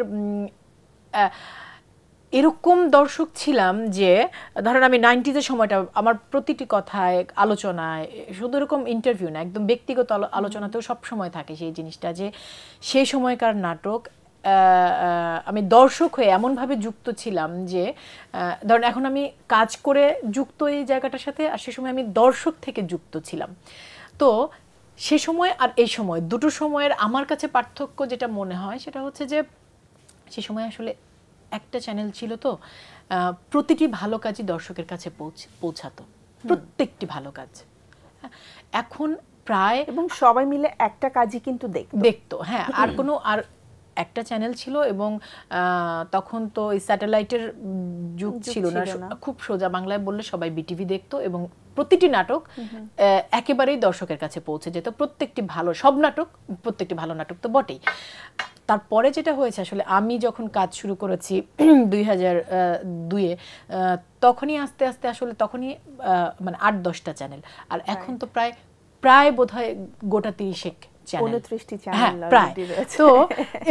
এরকম দর্শক ছিলাম যে ধরেন আমি নাইনটিজের সময়টা আমার প্রতিটি কথায় আলোচনায় শুধু এরকম ইন্টারভিউ না একদম ব্যক্তিগত আলোচনাতেও সব সময় থাকে সেই জিনিসটা যে সেই সময়কার নাটক আমি দর্শক হয়ে এমনভাবে যুক্ত ছিলাম যে ধরেন এখন আমি কাজ করে যুক্ত এই জায়গাটার সাথে আর সে সময় আমি দর্শক থেকে যুক্ত ছিলাম। তো সে সময় আর এই সময় দুটো সময়ের আমার কাছে পার্থক্য যেটা মনে হয় সেটা হচ্ছে যে সে সময় আসলে একটা চ্যানেল ছিল তো প্রতিটি ভালো কাজই দর্শকের কাছে পৌঁছাতো। প্রত্যেকটি ভালো কাজ। এখন প্রায় এবং সবাই মিলে একটা কাজই কিন্তু দেখ দেখতো হ্যাঁ আর কোনো আর একটা চ্যানেল ছিল এবং আহ, তখন তো এই স্যাটেলাইটের যুগ ছিল না। খুব সোজা বাংলায় বললে সবাই বিটিভি দেখতো এবং প্রতিটি নাটক একেবারেই দর্শকের কাছে পৌঁছে যেত। প্রত্যেকটি ভালো সব নাটক প্রত্যেকটি ভালো নাটক তো বটেই। তারপরে যেটা হয়েছে আসলে আমি যখন কাজ শুরু করেছি দুই হাজার দুইয়ে তখনই আস্তে আস্তে আসলে তখনই মানে আট দশটা চ্যানেল আর এখন তো প্রায় প্রায় বোধহয় গোটা তিরিশেক চ্যানেল 29টি চ্যানেল হ্যাঁ। তো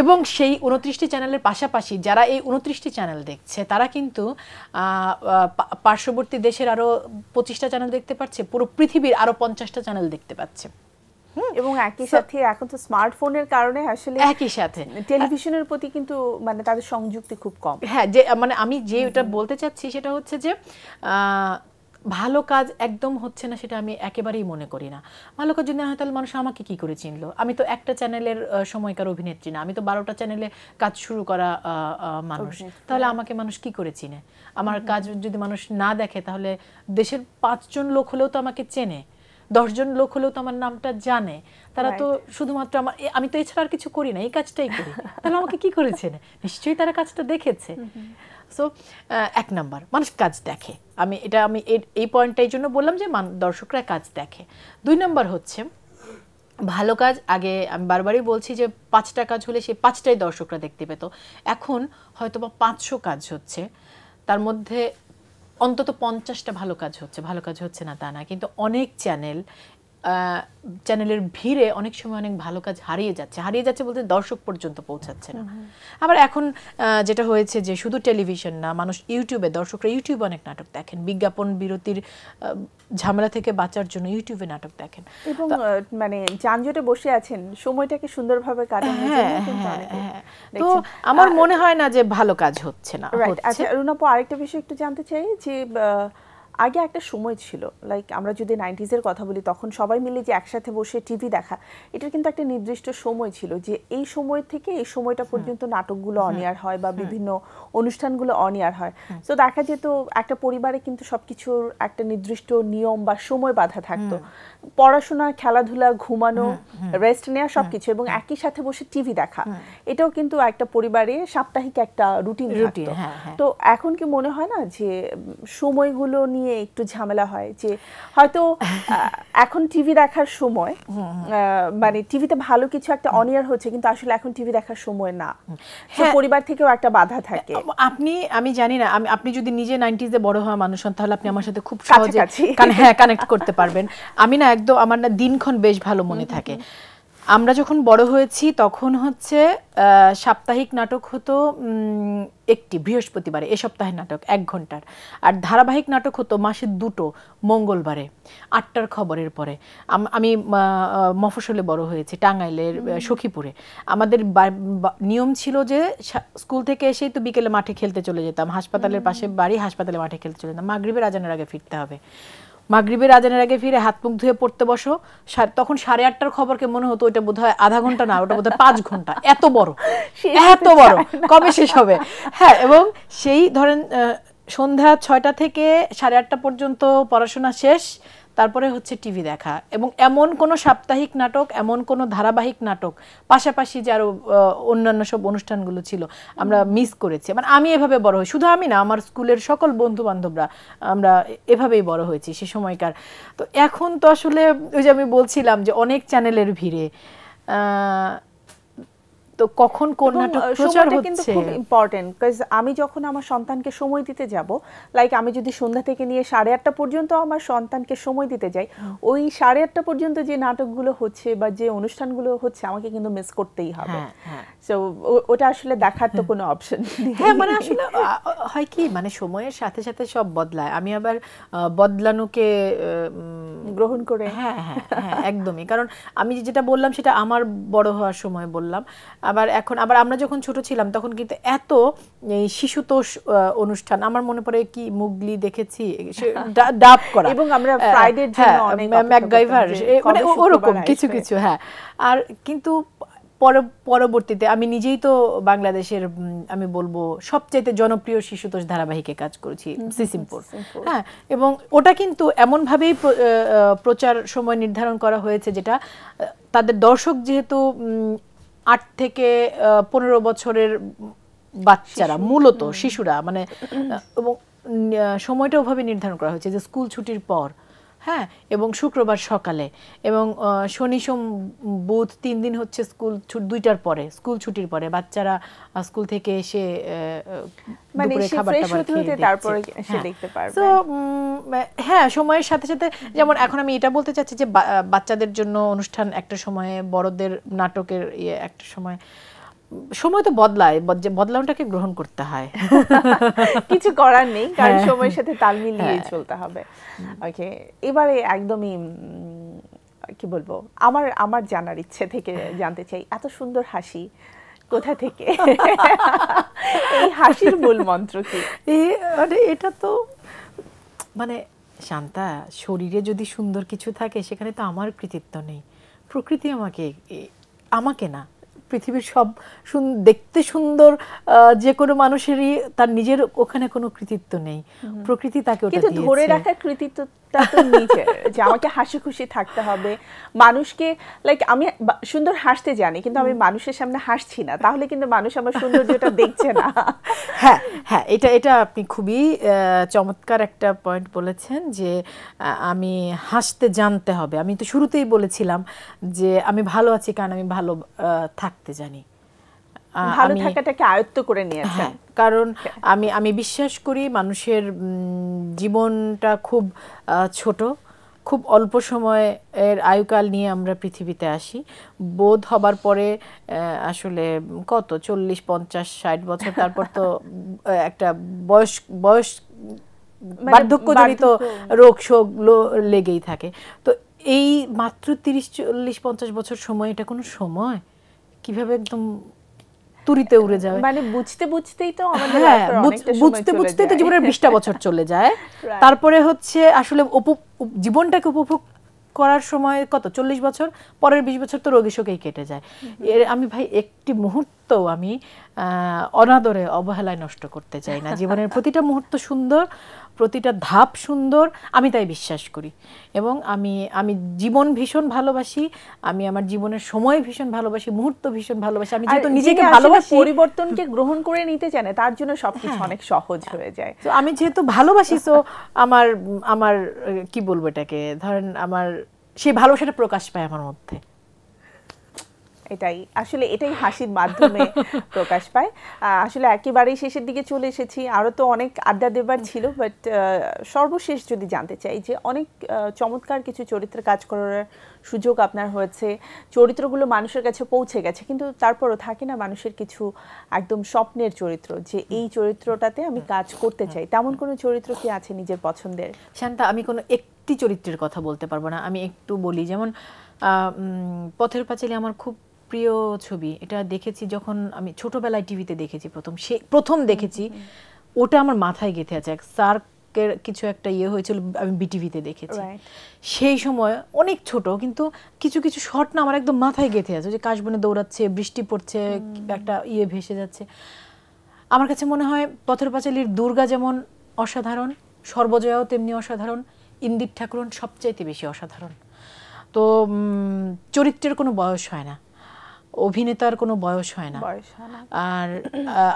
এবং সেই উনত্রিশটি চ্যানেলের পাশাপাশি যারা এই উনত্রিশটি চ্যানেল দেখছে তারা কিন্তু পার্শ্ববর্তী দেশের আরও পঁচিশটা চ্যানেল দেখতে পাচ্ছে পুরো পৃথিবীর আরও পঞ্চাশটা চ্যানেল দেখতে পাচ্ছে। এবং একই সাথে এখন তো স্মার্টফোনের কারণে আসলে একই সাথে। টেলিভিশনের প্রতি কিন্তু মানে তাদের সংযুক্তি খুব কম। হ্যাঁ যে মানে আমি যে ওটা বলতে চাচ্ছি সেটা হচ্ছে যে ভালো কাজ একদম হচ্ছে না সেটা আমি একেবারেই মনে করি না। ভালো কাজ যদি না হয় তাহলে মানুষ আমাকে কি করে চিনলো? আমি তো একটা চ্যানেলের সময়কার অভিনেত্রী না। আমি তো বারোটা চ্যানেলে কাজ শুরু করা মানুষ। তাহলে আমাকে মানুষ কি করে চিনে? আমার কাজ যদি মানুষ না দেখে তাহলে দেশের পাঁচজন লোক হলেও তো আমাকে চেনে। দশজন লোক হলেও তো আমার নামটা জানে। তারা তো শুধুমাত্র আমার আমি তো এছাড়া আর কিছু করি না এই কাজটাই করি। তাহলে আমাকে কি করেছে নিশ্চয়ই তারা কাজটা দেখেছে। সো এক নাম্বার মানুষ কাজ দেখে। আমি এটা আমি এই পয়েন্টটা এই জন্য বললাম যে দর্শকরা কাজ দেখে। দুই নাম্বার হচ্ছে ভালো কাজ আগে আমি বারবারই বলছি যে পাঁচটা কাজ হলে সেই পাঁচটাই দর্শকরা দেখতে পেত। এখন হয়তো বা পাঁচশো কাজ হচ্ছে। তার মধ্যে অন্তত পঞ্চাশটা ভালো কাজ হচ্ছে ভালো কাজ হচ্ছে না তা না। কিন্তু অনেক চ্যানেল চ্যানেলের ভিড়ে অনেক সময় অনেক ভালো কাজ হারিয়ে যাচ্ছে। হারিয়ে যাচ্ছে বলতে দর্শক পর্যন্ত পৌঁছাচ্ছে না। আবার এখন যেটা হয়েছে যে শুধু টেলিভিশন না মানুষ ইউটিউবে দর্শকরা ইউটিউবে অনেক নাটক দেখেন। বিজ্ঞাপন বিরতির ঝামেলা থেকে বাঁচার জন্য ইউটিউবে নাটক দেখেন। এবং মানে যানজটে বসে আছেন সময়টাকে সুন্দরভাবে কাটানোর জন্য হ্যাঁ কিন্তু হ্যাঁ হ্যাঁ। তো আমার মনে হয় না যে ভালো কাজ হচ্ছে না আচ্ছা রুনাপু আরেকটা বিষয় একটু জানতে চাই যে আগে একটা সময় ছিল লাইক আমরা যদি নাইনটিজের কথা বলি তখন সবাই মিলে যে একসাথে বসে টিভি দেখা এটার কিন্তু একটা নির্দিষ্ট সময় ছিল যে এই সময় থেকে এই সময়টা পর্যন্ত নাটকগুলো অনিয়ার হয় বা বিভিন্ন অনুষ্ঠানগুলো অনিয়ার হয়। তো দেখা যেত একটা পরিবারে কিন্তু সবকিছুর একটা নির্দিষ্ট নিয়ম বা সময় বাধা থাকতো। পড়াশোনা খেলাধুলা ঘুমানো রেস্ট নেওয়া সবকিছু এবং একই সাথে বসে টিভি দেখা। এটাও কিন্তু একটা পরিবারে সাপ্তাহিক একটা রুটিন থাকতো। হ্যাঁ, হ্যাঁ। তো এখন কি মনে হয় না যে সময়গুলো নিয়ে একটু ঝামেলা হয় যে হয়তো এখন টিভি দেখার সময় মানে টিভিতে ভালো কিছু একটা অনিয়ার হচ্ছে কিন্তু আসলে এখন টিভি দেখার সময় না। হ্যাঁ। পরিবার থেকেও একটা বাধা থাকে। আপনি আমি জানি না আপনি যদি নিজে নাইনটিজে বড় হওয়া মানুষ হন তাহলে আপনি আমার সাথে খুব সহজে। হ্যাঁ কানেক্ট করতে পারবেন। আমি না একদম আমার না দিনক্ষণ বেশ ভালো মনে থাকে। আমরা যখন বড় হয়েছি তখন হচ্ছে সাপ্তাহিক নাটক হতো একটি বৃহস্পতিবারে এ সপ্তাহের নাটক এক ঘণ্টার। আর ধারাবাহিক নাটক হতো মাসে দুটো মঙ্গলবারে আটটার খবরের পরে। আম- আহ, বড় হয়েছি টাঙ্গাইলের সখীপুরে। আমাদের নিয়ম ছিল যে স্কুল থেকে এসেই তো বিকেলে মাঠে খেলতে চলে যেতাম। হাসপাতালের পাশে বাড়ি হাসপাতালে মাঠে খেলতে চলে যেতাম। মাগরিবের আজানের আগে ফিরতে হবে। মাগরিবের আজানের আগে ফিরে হাত মুখ ধুয়ে পড়তে বসো। তখন সাড়ে আটটার খবরকে মনে হতো ওইটা বোধ হয় আধা ঘণ্টা না ওটা বোধ হয় পাঁচ ঘণ্টা। এত বড়। এত বড়। কবে শেষ হবে? হ্যাঁ এবং সেই ধরেন আহ, সন্ধ্যা ছয়টা থেকে সাড়ে আটটা পর্যন্ত পড়াশোনা শেষ। তারপরে হচ্ছে টিভি দেখা। এবং এমন কোনো সাপ্তাহিক নাটক, এমন কোনো ধারাবাহিক নাটক, পাশাপাশি যে আরও অন্যান্য সব অনুষ্ঠানগুলো ছিল, আমরা মিস করেছি। মানে আমি এভাবে বড় হই, শুধু আমি না, আমার স্কুলের সকল বন্ধু বান্ধবরা আমরা এভাবেই বড় হয়েছি সে সময়কার। তো এখন তো আসলে ওই যে আমি বলছিলাম যে অনেক চ্যানেলের ভিড়ে। তো কখন কোন নাটক প্রচার সময়টা কিন্তু খুব ইম্পর্টেন্ট বিকজ আমি যখন আমার সন্তানকে সময় দিতে যাব লাইক আমি যদি সন্ধ্যা থেকে নিয়ে সাড়ে আটটা পর্যন্ত আমার সন্তানকে সময় দিতে যাই ওই সাড়ে আটটা পর্যন্ত যে নাটকগুলো হচ্ছে বা যে অনুষ্ঠানগুলো হচ্ছে আমাকে কিন্তু মিস করতেই হবে। হ্যাঁ, হ্যাঁ। সো ওটা আসলে দেখার তো কোনো অপশন হ্যাঁ মানে আসলে হয় কি মানে সময়ের সাথে সাথে সব বদলায়। আমি আবার বদলানোকে গ্রহণ করে। হ্যাঁ হ্যাঁ হ্যাঁ একদমই। কারণ আমি যেটা বললাম সেটা আমার বড় হওয়ার সময় বললাম। আবার এখন আবার আমরা যখন ছোট ছিলাম তখন কিন্তু এত এই শিশুতোষ অনুষ্ঠান আমার মনে পড়ে কি মুগলি দেখেছি ডাব করা। এবং আমরা আহ, Friday জন্য হ্যাঁ, অনেক ম্যাকগাইভার মানে ওরকম কিছু কিছু হ্যাঁ। আর কিন্তু পরবর্তীতে আমি নিজেই তো বাংলাদেশের আমি বলব সবচাইতে জনপ্রিয় শিশুতোষ ধারাবাহিকে কাজ করেছি সিসিমপুর। হ্যাঁ এবং ওটা কিন্তু এমনভাবেই প্রচার সময় নির্ধারণ করা হয়েছে যেটা তাদের দর্শক যেহেতু উম, আট থেকে পনেরো বছরের বাচ্চারা মূলত শিশুরা মানে এবং সময়টা ওভাবে নির্ধারণ করা হয়েছে যে স্কুল ছুটির পর হ্যাঁ এবং শুক্রবার সকালে এবং শনি সোম বুধ তিন দিন হচ্ছে স্কুল দুইটার পরে স্কুল ছুটির পরে বাচ্চারা স্কুল থেকে এসে মানে। তারপরে সে হ্যাঁ। দেখতে পারবে। So, হ্যাঁ সময়ের সাথে সাথে যেমন এখন আমি এটা বলতে চাচ্ছি যে বাচ্চাদের জন্য অনুষ্ঠান একটা সময়ে বড়দের নাটকের ইয়ে একটা সময় সময় তো বদলায় বদলানোটাকে গ্রহণ করতে হয়। কিছু করার নেই কারণ হ্যাঁ। সময়ের সাথে তাল মিলিয়ে হ্যাঁ। চলতে হবে। ওকে এবারে একদমই কি বলব আমার আমার জানার ইচ্ছে থেকে জানতে চাই এত সুন্দর হাসি কোথা থেকে? এই হাসির মূল মন্ত্র কি? এ মানে এটা তো মানে শান্তা শরীরে যদি সুন্দর কিছু থাকে সেখানে তো আমার কৃতিত্ব নেই। প্রকৃতি আমাকে আমাকে না। পৃথিবীর সব দেখতে সুন্দর আহ, যে কোনো মানুষেরই তার নিজের ওখানে কোনো কৃতিত্ব নেই। প্রকৃতি তাকে ওটা ধরে রাখার রাখার কৃতিত্বটা তো নিজের যে আমাকে হাসি খুশি থাকতে হবে। মানুষকে লাইক আমি সুন্দর হাসতে জানি কিন্তু আমি মানুষের সামনে হাসছি না। তাহলে কিন্তু মানুষ আমার সৌন্দর্যটা দেখছে না। হ্যাঁ হ্যাঁ এটা এটা আপনি খুবই আহ, চমৎকার একটা পয়েন্ট বলেছেন যে আমি হাসতে জানতে হবে। আমি তো শুরুতেই বলেছিলাম যে আমি ভালো আছি কারণ আমি ভালো থাকতে জানি। ভালো থাকাটাকে আয়ত্ত করে নিয়েছেন। হ্যাঁ কারণ আমি আমি বিশ্বাস করি মানুষের জীবনটা খুব ছোট। খুব অল্প সময়ের আয়ুকাল নিয়ে আমরা পৃথিবীতে আসি। বোধ হবার পরে আসলে কত? চল্লিশ পঞ্চাশ ষাট বছর তারপর তো একটা বয়স বয়স মানে বার্ধক্যজনিত রোগ শোক লেগেই থাকে। তো এই মাত্র তিরিশ চল্লিশ পঞ্চাশ বছর সময় এটা কোনো সময়? কীভাবে একদম তুরিতে উড়ে যাবে মানে বুঝতে বুঝতেই তো আমাদের হ্যাঁ বুঝতে চলে বুঝতে তো জীবনের বিশটা বছর চলে যায়। তারপরে হচ্ছে আসলে জীবনটাকে উপভোগ করার সময় কত? চল্লিশ বছর? পরের বিশ বছর তো রোগী শোকেই কেটে যায়। এর আমি ভাই একটি মুহূর্ত আমি আহ, অনাদরে অবহেলায় নষ্ট করতে চাই না। জীবনের প্রতিটা মুহূর্ত সুন্দর প্রতিটা ধাপ সুন্দর আমি তাই বিশ্বাস করি। এবং আমি আমি জীবন ভীষণ ভালোবাসি আমি আমার জীবনের সময় ভীষণ ভালোবাসি মুহূর্ত ভীষণ ভালোবাসি। আমি যেহেতু নিজেকে ভালোবাসি পরিবর্তনকে গ্রহণ করে নিতে জানে তার জন্য সবকিছু হ্যাঁ। অনেক সহজ হয়ে। যায়। তো আমি যেহেতু ভালোবাসি তো আমার আমার কি বলব এটাকে? ধরেন আমার সেই ভালোবাসাটা প্রকাশ পায় আমার মধ্যে। এটাই। আসলে এটাই হাসির মাধ্যমে প্রকাশ পায়। আসলে একেবারেই শেষের দিকে চলে এসেছি। আরও তো অনেক আড্ডা দেবার ছিল বাট সর্বশেষ যদি জানতে চাই যে অনেক চমৎকার কিছু চরিত্রে কাজ করার সুযোগ আপনার হয়েছে। চরিত্রগুলো মানুষের কাছে পৌঁছে গেছে কিন্তু তারপরও থাকে না মানুষের কিছু একদম স্বপ্নের চরিত্র যে এই চরিত্রটাতে আমি কাজ করতে চাই। তেমন কোনো চরিত্র কি আছে নিজের পছন্দের? শান্তা আমি কোনো একটি চরিত্রের কথা বলতে পারব না। আমি একটু বলি যেমন আহ, পথের পাঁচালী আমার খুব প্রিয় ছবি এটা দেখেছি যখন আমি ছোটবেলায় টিভিতে দেখেছি প্রথম সে প্রথম দেখেছি ওটা আমার মাথায় গেঁথে আছে এক সার্কের কিছু একটা ইয়ে হয়েছিল আমি বিটিভিতে দেখেছি। সেই সময় অনেক ছোট কিন্তু কিছু কিছু শট না আমার একদম মাথায় গেঁথে আছে যে কাশবনে দৌড়াচ্ছে বৃষ্টি পড়ছে একটা ইয়ে ভেসে যাচ্ছে। আমার কাছে মনে হয় পথের পাঁচালীর দুর্গা যেমন অসাধারণ সর্বজয়াও তেমনি অসাধারণ ইন্দির ঠাকুরন সবচাইতে বেশি অসাধারণ। তো চরিত্রের কোনো বয়স হয় না। অভিনেতার কোনো বয়স হয় না। আর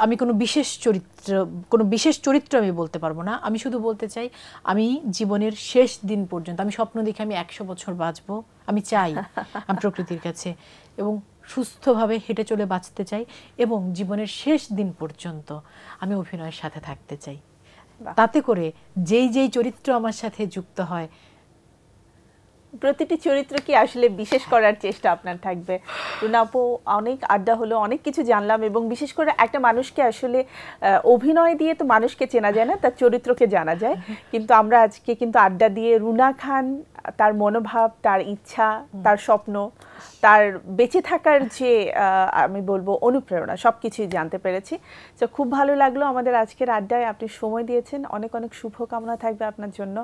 আমি কোনো বিশেষ চরিত্র কোনো বিশেষ চরিত্র আমি বলতে পারব না। আমি শুধু বলতে চাই আমি জীবনের শেষ দিন পর্যন্ত আমি স্বপ্ন দেখে আমি একশো বছর বাঁচবো। আমি চাই আমি প্রকৃতির কাছে। এবং সুস্থভাবে হেঁটে চলে বাঁচতে চাই এবং জীবনের শেষ দিন পর্যন্ত আমি অভিনয়ের সাথে থাকতে চাই। তাতে করে যেই যেই চরিত্র আমার সাথে যুক্ত হয় প্রতিটি চরিত্র কি আসলে বিশেষ করার চেষ্টা আপনার থাকবে? রুনাপু অনেক আড্ডা হলো, অনেক কিছু জানলাম এবং বিশেষ করে একটা মানুষকে আসলে অভিনয় দিয়ে তো মানুষকে চেনা যায় না, তার চরিত্রকে জানা যায়। কিন্তু আমরা আজকে কিন্তু আড্ডা দিয়ে রুনা খান, তার মনোভাব, তার ইচ্ছা, তার স্বপ্ন, তার বেঁচে থাকার যে আমি বলব অনুপ্রেরণা সব কিছুই জানতে পেরেছি। তো খুব ভালো লাগল আমাদের আজকের আড্ডায়, আপনি সময় দিয়েছেন। অনেক অনেক শুভকামনা থাকবে আপনার জন্য।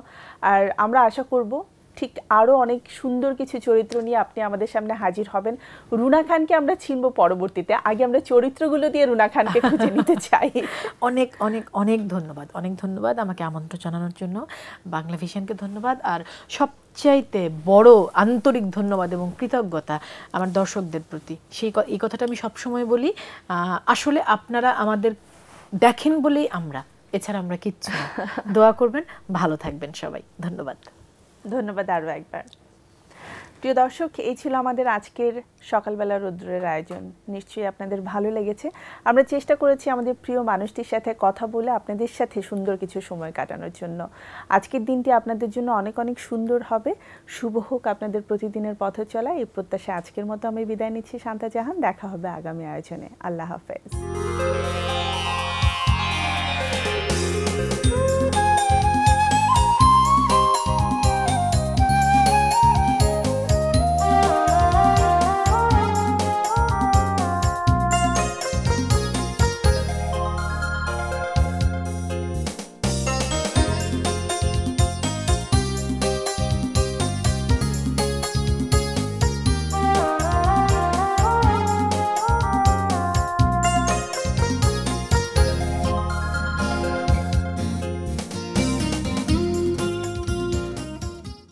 আর আমরা আশা করব ঠিক আরও অনেক সুন্দর কিছু চরিত্র নিয়ে আপনি আমাদের সামনে হাজির হবেন। রুনা খানকে আমরা চিনব পরবর্তীতে। আগে আমরা চরিত্রগুলো দিয়ে রুনা খানকে খুঁজে নিতে চাই। অনেক অনেক অনেক ধন্যবাদ অনেক ধন্যবাদ আমাকে আমন্ত্রণ জানানোর জন্য। বাংলা ভিশনকে ধন্যবাদ। আর সবচাইতে বড় আন্তরিক ধন্যবাদ এবং কৃতজ্ঞতা আমার দর্শকদের প্রতি। সেই এই কথাটা আমি সবসময় বলি আসলে আপনারা আমাদের দেখেন বলেই আমরা এছাড়া আমরা কিচ্ছু দোয়া করবেন ভালো থাকবেন সবাই। ধন্যবাদ। ধন্যবাদ আরও একবার। প্রিয় দর্শক, এই ছিল আমাদের আজকের সকালবেলা রৌদ্রের আয়োজন। নিশ্চয়ই আপনাদের ভালো লেগেছে। আমরা চেষ্টা করেছি আমাদের প্রিয় মানুষটির সাথে কথা বলে আপনাদের সাথে সুন্দর কিছু সময় কাটানোর জন্য। আজকের দিনটি আপনাদের জন্য অনেক অনেক সুন্দর হবে। শুভ হোক আপনাদের প্রতিদিনের পথ চলা। এই প্রত্যাশা আজকের মতো আমি বিদায় নিচ্ছি শান্তা জাহান। দেখা হবে আগামী আয়োজনে। আল্লাহ হাফেজ।